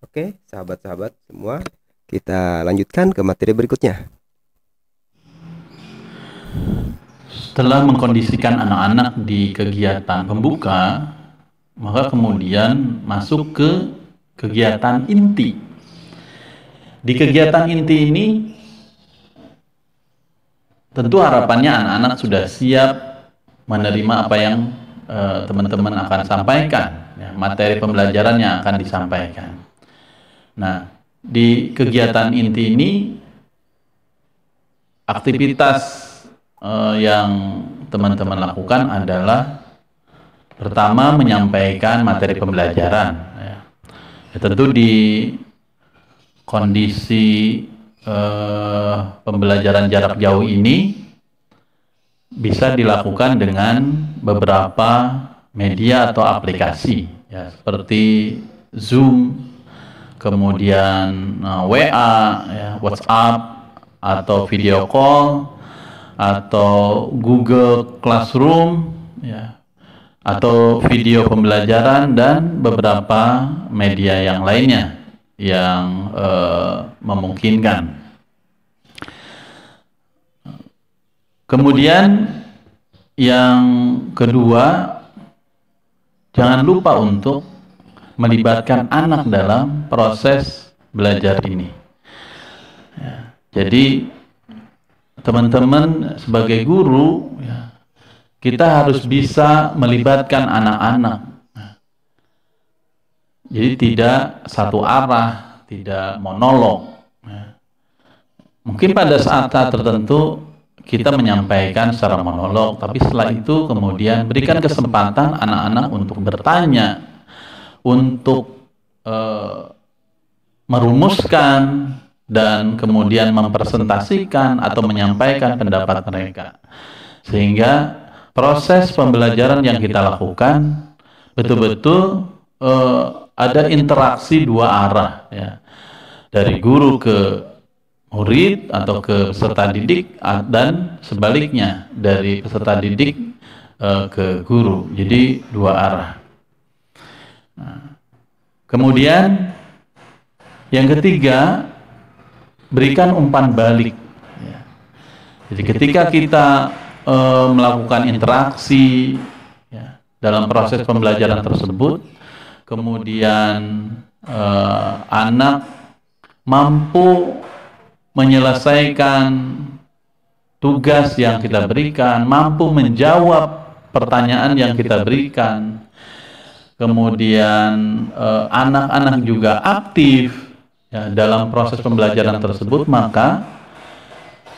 Oke, sahabat-sahabat semua, kita lanjutkan ke materi berikutnya. Setelah mengkondisikan anak-anak di kegiatan pembuka, maka kemudian masuk ke kegiatan inti. Di kegiatan inti ini, tentu harapannya anak-anak sudah siap menerima apa yang eh, teman-teman uh, akan sampaikan, ya, materi pembelajaran yang akan disampaikan. Nah, di kegiatan inti ini, aktivitas uh, yang teman-teman lakukan adalah pertama menyampaikan materi pembelajaran. Ya. Ya, tentu di kondisi eh, pembelajaran jarak jauh ini bisa dilakukan dengan beberapa media atau aplikasi ya seperti Zoom, kemudian uh, eh, WA, ya, WhatsApp atau video call atau Google Classroom ya atau video pembelajaran dan beberapa media yang lainnya yang uh, memungkinkan. Kemudian yang kedua, jangan lupa untuk melibatkan anak dalam proses belajar ini. Ya, jadi teman-teman sebagai guru, ya, kita harus bisa melibatkan anak-anak. Jadi tidak satu arah, tidak monolog. Ya. Mungkin pada saat-saat tertentu kita menyampaikan secara monolog, tapi setelah itu kemudian berikan kesempatan anak-anak untuk bertanya, untuk uh, merumuskan dan kemudian mempresentasikan atau menyampaikan pendapat mereka. Sehingga proses pembelajaran yang kita lakukan betul-betul uh, ada interaksi dua arah ya. Dari guru ke murid atau ke peserta didik dan sebaliknya dari peserta didik uh, ke guru. Jadi dua arah. Nah, kemudian yang ketiga berikan umpan balik. Ya. Jadi ketika kita uh, melakukan interaksi ya, dalam proses pembelajaran tersebut, kemudian uh, anak mampu menyelesaikan tugas yang kita berikan, mampu menjawab pertanyaan yang kita berikan. Kemudian eh, anak-anak uh, juga aktif ya, dalam proses pembelajaran tersebut, maka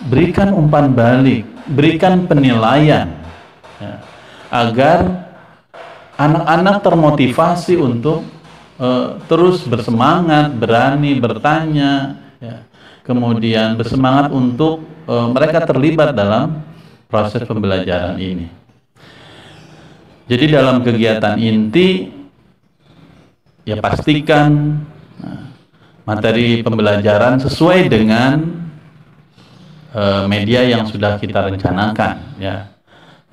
berikan umpan balik, berikan penilaian ya, agar anak-anak termotivasi untuk uh, terus bersemangat, berani bertanya, ya, kemudian bersemangat untuk e, mereka terlibat dalam proses pembelajaran ini. Jadi dalam kegiatan inti ya pastikan nah, materi pembelajaran sesuai dengan e, media yang sudah kita rencanakan ya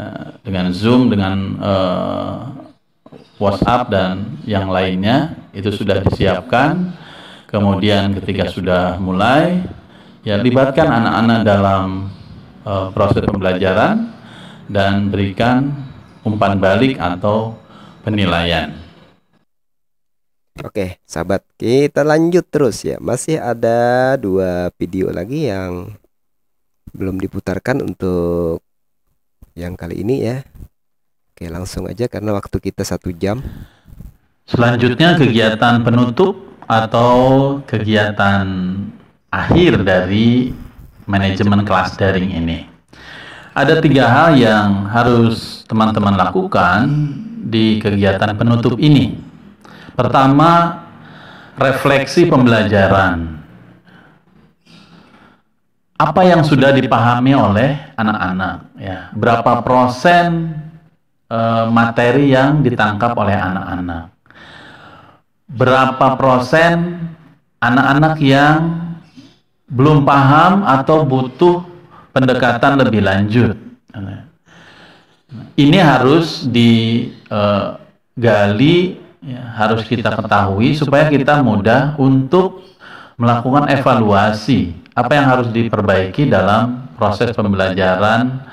e, dengan Zoom dengan e, WhatsApp dan yang lainnya itu sudah disiapkan Kemudian ketika sudah mulai, ya libatkan anak-anak dalam uh, proses pembelajaran dan berikan umpan balik atau penilaian. Oke, sahabat, kita lanjut terus ya. Masih ada dua video lagi yang belum diputarkan untuk yang kali ini ya. Oke, langsung aja karena waktu kita satu jam. Selanjutnya kegiatan penutup atau kegiatan akhir dari manajemen kelas daring ini. Ada tiga hal yang harus teman-teman lakukan di kegiatan penutup ini. Pertama, refleksi pembelajaran. Apa yang sudah dipahami oleh anak-anak? Ya, berapa persen uh, materi yang ditangkap oleh anak-anak? Berapa persen anak-anak yang belum paham atau butuh pendekatan lebih lanjut. Ini harus digali, ya, harus kita ketahui supaya kita mudah untuk melakukan evaluasi apa yang harus diperbaiki dalam proses pembelajaran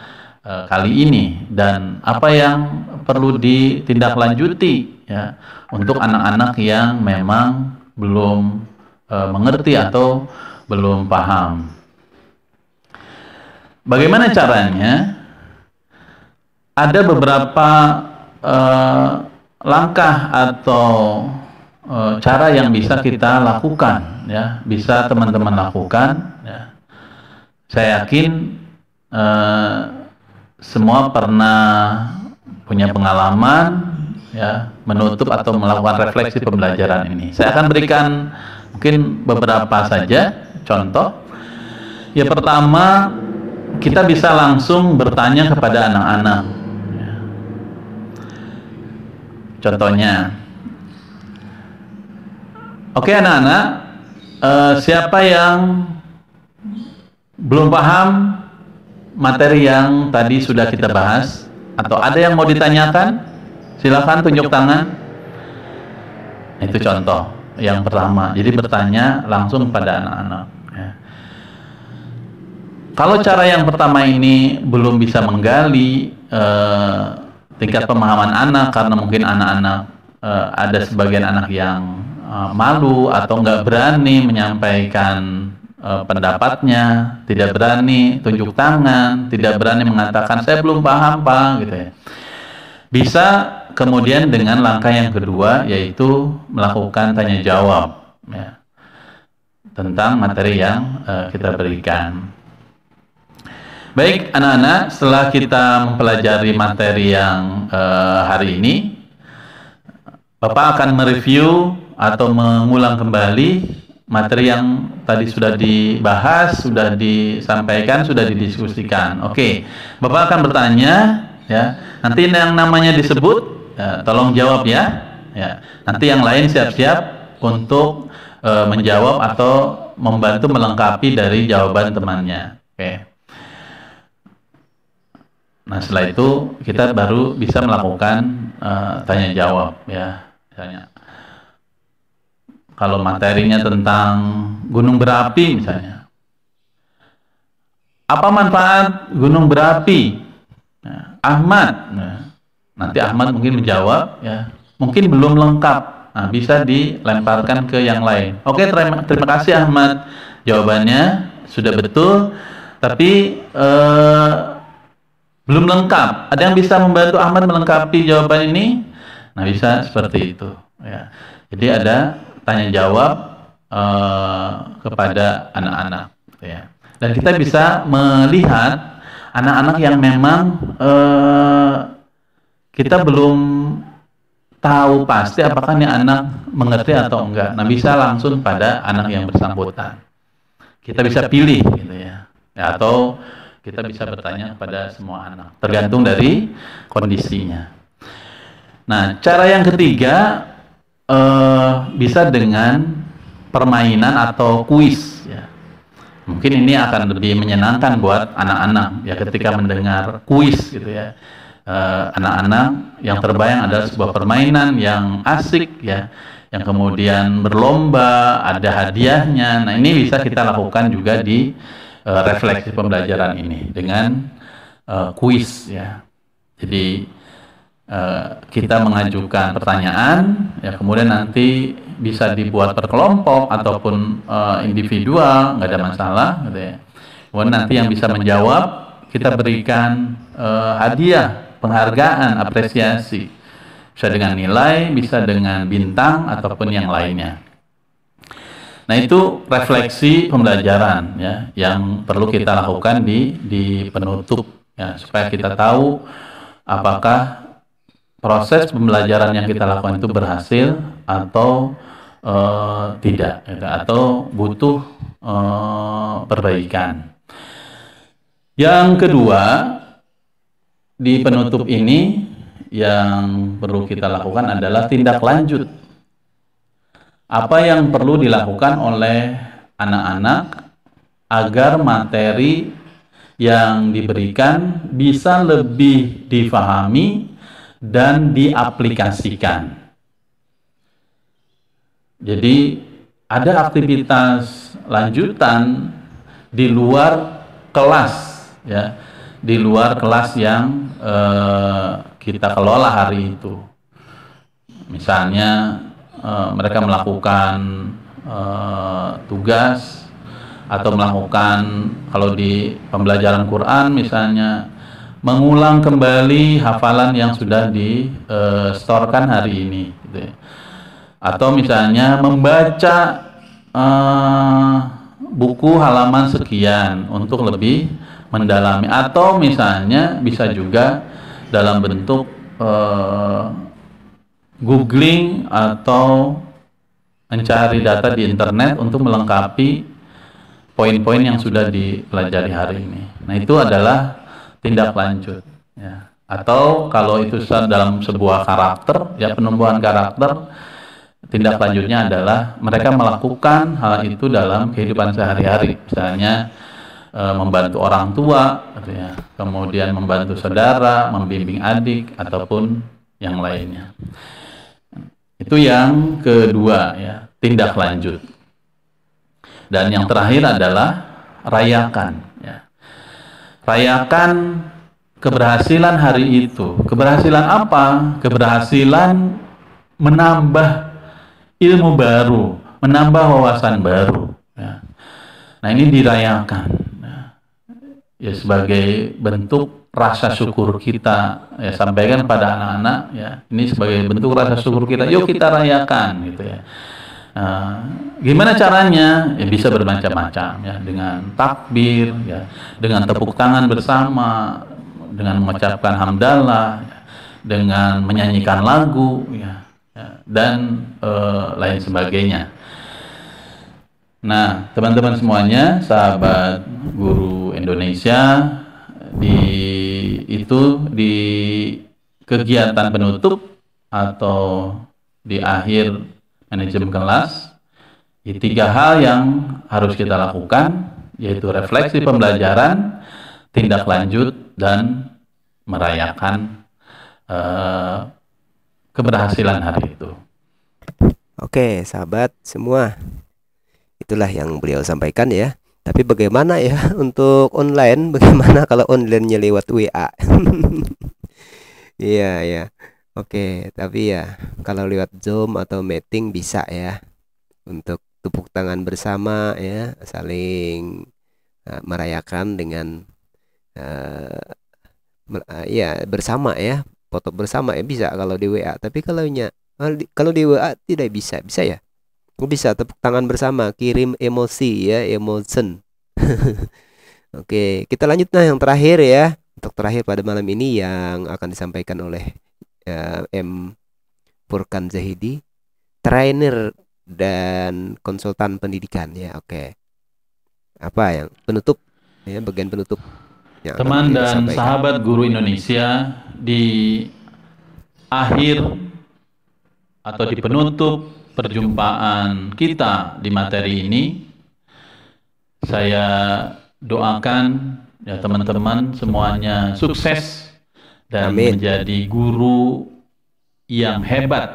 uh, kali ini dan apa yang perlu ditindaklanjuti ya untuk anak-anak yang memang belum e, mengerti atau belum paham. Bagaimana caranya? Ada beberapa e, langkah atau e, cara yang bisa kita lakukan, ya, bisa teman-teman lakukan. Ya. Saya yakin e, semua pernah punya pengalaman ya menutup atau melakukan refleksi pembelajaran ini. Saya akan berikan mungkin beberapa saja contoh. Ya pertama kita bisa langsung bertanya kepada anak-anak. Ya. Contohnya, oke anak-anak, uh, siapa yang belum paham materi yang tadi sudah kita bahas atau ada yang mau ditanyakan? Silakan tunjuk tangan. Itu contoh yang pertama. Jadi bertanya langsung pada anak-anak. Ya. Kalau cara yang pertama ini belum bisa menggali eh, tingkat pemahaman anak karena mungkin anak-anak eh, ada sebagian anak yang eh, malu atau nggak berani menyampaikan eh, pendapatnya, tidak berani tunjuk tangan, tidak berani mengatakan saya belum paham pak, gitu ya. Bisa kemudian dengan langkah yang kedua yaitu melakukan tanya jawab ya, tentang materi yang uh, kita berikan. Baik anak-anak, setelah kita mempelajari materi yang uh, hari ini, Bapak akan mereview atau mengulang kembali materi yang tadi sudah dibahas, sudah disampaikan, sudah didiskusikan. Oke, Bapak akan bertanya ya. Nanti yang namanya disebut Ya, tolong jawab ya. Ya. Nanti yang lain siap-siap untuk uh, menjawab atau membantu melengkapi dari jawaban temannya. Oke. Nah, setelah itu kita baru bisa melakukan uh, tanya jawab ya. Misalnya kalau materinya tentang gunung berapi misalnya. Apa manfaat gunung berapi? Nah, Ahmad. Nah, Nanti Ahmad mungkin menjawab, ya mungkin belum lengkap. Nah, bisa dilemparkan ke yang lain. Oke, terima, terima kasih Ahmad. Jawabannya sudah betul, tapi eh, belum lengkap. Ada yang bisa membantu Ahmad melengkapi jawaban ini? Nah, bisa seperti itu. Ya. Jadi ada tanya jawab eh, kepada anak-anak. Ya. Dan kita bisa melihat anak-anak yang memang eh, kita belum tahu pasti apakah ini anak mengerti atau enggak. Nah, bisa langsung pada anak yang bersangkutan. Kita bisa pilih gitu ya. ya atau kita bisa bertanya kepada semua anak, tergantung dari kondisinya. Nah, cara yang ketiga eh, bisa dengan permainan atau kuis ya. Mungkin ini akan lebih menyenangkan buat anak-anak ya ketika mendengar kuis gitu ya anak-anak uh, yang terbayang adalah sebuah permainan yang asik ya. Yang kemudian berlomba ada hadiahnya. Nah ini bisa kita lakukan juga di uh, refleksi pembelajaran ini dengan uh, kuis ya. Jadi uh, kita mengajukan pertanyaan ya kemudian nanti bisa dibuat per kelompok ataupun uh, individual nggak ada masalah gitu ya. Kemudian nanti yang bisa menjawab kita berikan uh, hadiah penghargaan, apresiasi. Bisa dengan nilai, bisa dengan bintang ataupun yang lainnya. Nah, itu refleksi pembelajaran ya yang perlu kita lakukan di di penutup ya supaya kita tahu apakah proses pembelajaran yang kita lakukan itu berhasil atau uh, tidak gitu, atau butuh uh, perbaikan. Yang kedua, di penutup ini yang perlu kita lakukan adalah tindak lanjut. Apa yang perlu dilakukan oleh anak-anak agar materi yang diberikan bisa lebih difahami dan diaplikasikan. Jadi ada aktivitas lanjutan di luar kelas ya di luar kelas yang uh, kita kelola hari itu. Misalnya uh, mereka melakukan uh, tugas atau melakukan kalau di pembelajaran Quran misalnya mengulang kembali hafalan yang sudah di uh, storekan hari ini gitu ya. atau misalnya membaca uh, buku halaman sekian untuk lebih mendalami atau misalnya bisa juga dalam bentuk uh, googling atau mencari data di internet untuk melengkapi poin-poin yang sudah dipelajari hari ini. Nah, itu adalah tindak lanjut ya. Atau kalau itu dalam sebuah karakter, ya penumbuhan karakter, tindak lanjutnya adalah mereka melakukan hal itu dalam kehidupan sehari-hari. Misalnya e, membantu orang tua, gitu ya. kemudian membantu saudara, membimbing adik ataupun yang lainnya. Itu yang kedua ya, tindak lanjut. Dan yang terakhir adalah rayakan. Ya. Rayakan keberhasilan hari itu. Keberhasilan apa? Keberhasilan menambah ilmu baru, menambah wawasan baru. Ya. Nah ini dirayakan. Ya. sebagai bentuk rasa syukur kita ya sampaikan pada anak-anak ya ini sebagai bentuk rasa syukur kita yuk kita rayakan gitu ya Nah, gimana caranya? Ya bisa bermacam-macam ya dengan takbir ya, dengan tepuk tangan bersama, dengan mengucapkan hamdalah, ya, dengan menyanyikan lagu ya, ya dan uh, lain sebagainya. Nah, teman-teman semuanya, sahabat guru Indonesia di itu di kegiatan penutup atau di akhir manajemen kelas, ya, tiga hal yang harus kita lakukan, yaitu refleksi pembelajaran, tindak lanjut, dan merayakan uh, keberhasilan hari itu. Oke, sahabat semua, itulah yang beliau sampaikan ya. Tapi bagaimana ya untuk online? Bagaimana kalau onlinenya lewat WA? Iya, ya. Oke, tapi ya kalau lewat Zoom atau meeting bisa ya untuk tepuk tangan bersama ya, saling uh, merayakan dengan uh, uh, ya bersama ya, foto bersama ya bisa kalau di WA. Tapi kalau nya kalau di WA tidak bisa, bisa ya? Bisa tepuk tangan bersama, kirim emosi ya, emotion. Oke, kita lanjut nah yang terakhir ya. Untuk terakhir pada malam ini yang akan disampaikan oleh uh, M Furkan Zahidi trainer dan konsultan pendidikan ya oke apa yang penutup ya bagian penutup yang teman dan sahabat guru Indonesia di akhir atau di penutup perjumpaan kita di materi ini saya doakan ya teman-teman semuanya sukses dan Amin. menjadi guru yang hebat,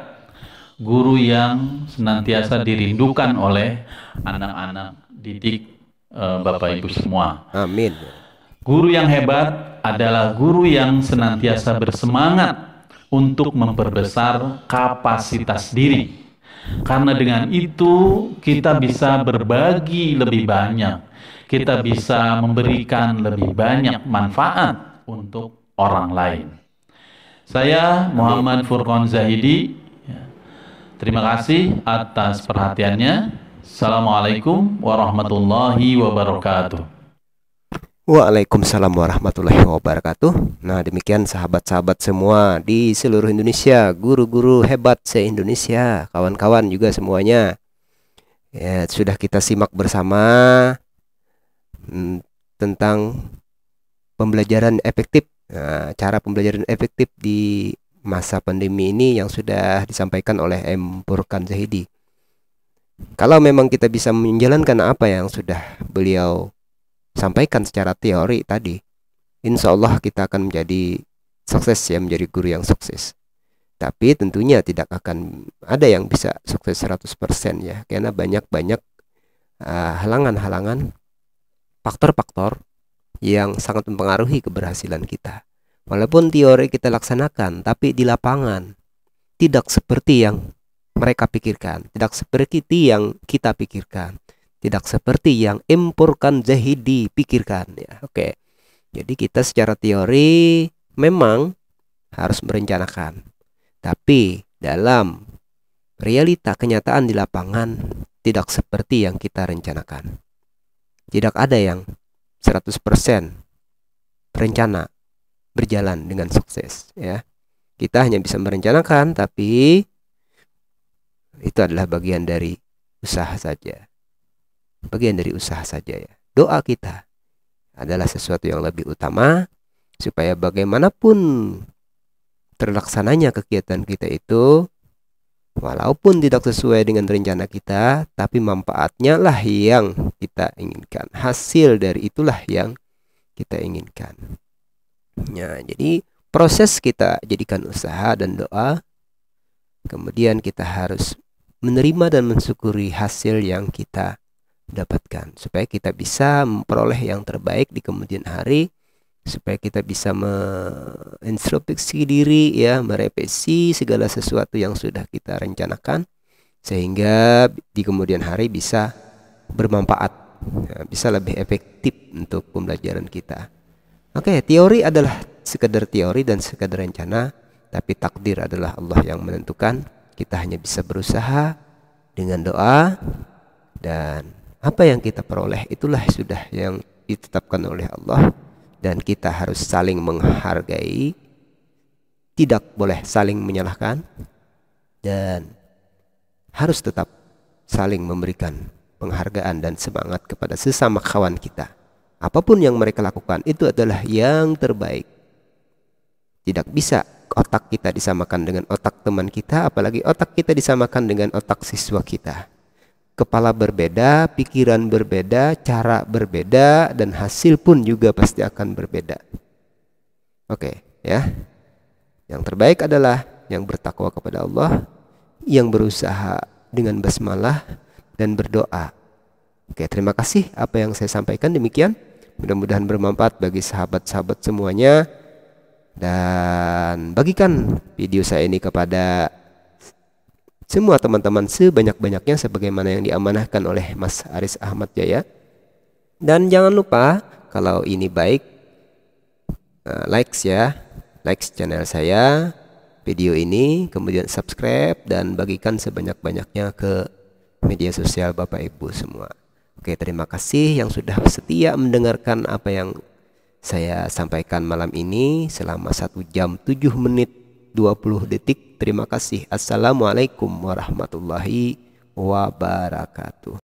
guru yang senantiasa dirindukan oleh anak-anak didik uh, Bapak Ibu semua. Amin. Guru yang hebat adalah guru yang senantiasa bersemangat untuk memperbesar kapasitas diri. Karena dengan itu kita bisa berbagi lebih banyak. Kita bisa memberikan lebih banyak manfaat untuk orang lain. Saya Muhammad Furqan Zahidi. Ya. Terima kasih atas perhatiannya. Assalamualaikum warahmatullahi wabarakatuh. Waalaikumsalam warahmatullahi wabarakatuh. Nah, demikian sahabat-sahabat semua di seluruh Indonesia, guru-guru hebat se-Indonesia, kawan-kawan juga semuanya. Ya, sudah kita simak bersama hmm, tentang pembelajaran efektif Nah, cara pembelajaran efektif di masa pandemi ini yang sudah disampaikan oleh M. Burkan Zahidi. Kalau memang kita bisa menjalankan apa yang sudah beliau sampaikan secara teori tadi, insya Allah kita akan menjadi sukses ya, menjadi guru yang sukses. Tapi tentunya tidak akan ada yang bisa sukses 100% ya, karena banyak-banyak uh, halangan-halangan, faktor-faktor yang sangat mempengaruhi keberhasilan kita. Walaupun teori kita laksanakan, tapi di lapangan tidak seperti yang mereka pikirkan, tidak seperti yang kita pikirkan, tidak seperti yang impurkan Zahidi pikirkan ya. Oke. Jadi kita secara teori memang harus merencanakan. Tapi dalam realita kenyataan di lapangan tidak seperti yang kita rencanakan. Tidak ada yang 100% rencana berjalan dengan sukses ya. Kita hanya bisa merencanakan tapi itu adalah bagian dari usaha saja bagian dari usaha saja ya. Doa kita adalah sesuatu yang lebih utama supaya bagaimanapun terlaksananya kegiatan kita itu walaupun tidak sesuai dengan rencana kita tapi manfaatnya lah yang kita inginkan. Hasil dari itulah yang kita inginkan. Ya jadi proses kita jadikan usaha dan doa. Kemudian kita harus menerima dan mensyukuri hasil yang kita dapatkan. Supaya kita bisa memperoleh yang terbaik di kemudian hari. Supaya kita bisa mengintrospeksi diri ya merevisi segala sesuatu yang sudah kita rencanakan. Sehingga di kemudian hari bisa bermanfaat ya, bisa lebih efektif untuk pembelajaran kita. Oke teori adalah sekedar teori dan sekedar rencana. Tapi takdir adalah Allah yang menentukan. Kita hanya bisa berusaha dengan doa dan apa yang kita peroleh itulah sudah yang ditetapkan oleh Allah. Dan kita harus saling menghargai. Tidak boleh saling menyalahkan. Dan harus tetap saling memberikan penghargaan dan semangat kepada sesama kawan kita. Apa pun yang mereka lakukan itu adalah yang terbaik. Tidak bisa otak kita disamakan dengan otak teman kita apalagi otak kita disamakan dengan otak siswa kita kepala berbeda, pikiran berbeda, cara berbeda, dan hasil pun juga pasti akan berbeda. Oke, ya. Yang terbaik adalah yang bertakwa kepada Allah, yang berusaha dengan basmalah dan berdoa. Oke, terima kasih apa yang saya sampaikan demikian. Mudah-mudahan bermanfaat bagi sahabat-sahabat semuanya. Dan bagikan video saya ini kepada semua teman-teman sebanyak-banyaknya sebagaimana yang diamanahkan oleh Mas Aris Ahmad Jaya. Dan jangan lupa kalau ini baik uh, likes ya, likes channel saya video ini, kemudian subscribe dan bagikan sebanyak-banyaknya ke media sosial Bapak Ibu semua. Oke, terima kasih yang sudah setia mendengarkan apa yang saya sampaikan malam ini selama satu jam 7 menit 20 detik. Terima kasih. Assalamualaikum warahmatullahi wabarakatuh.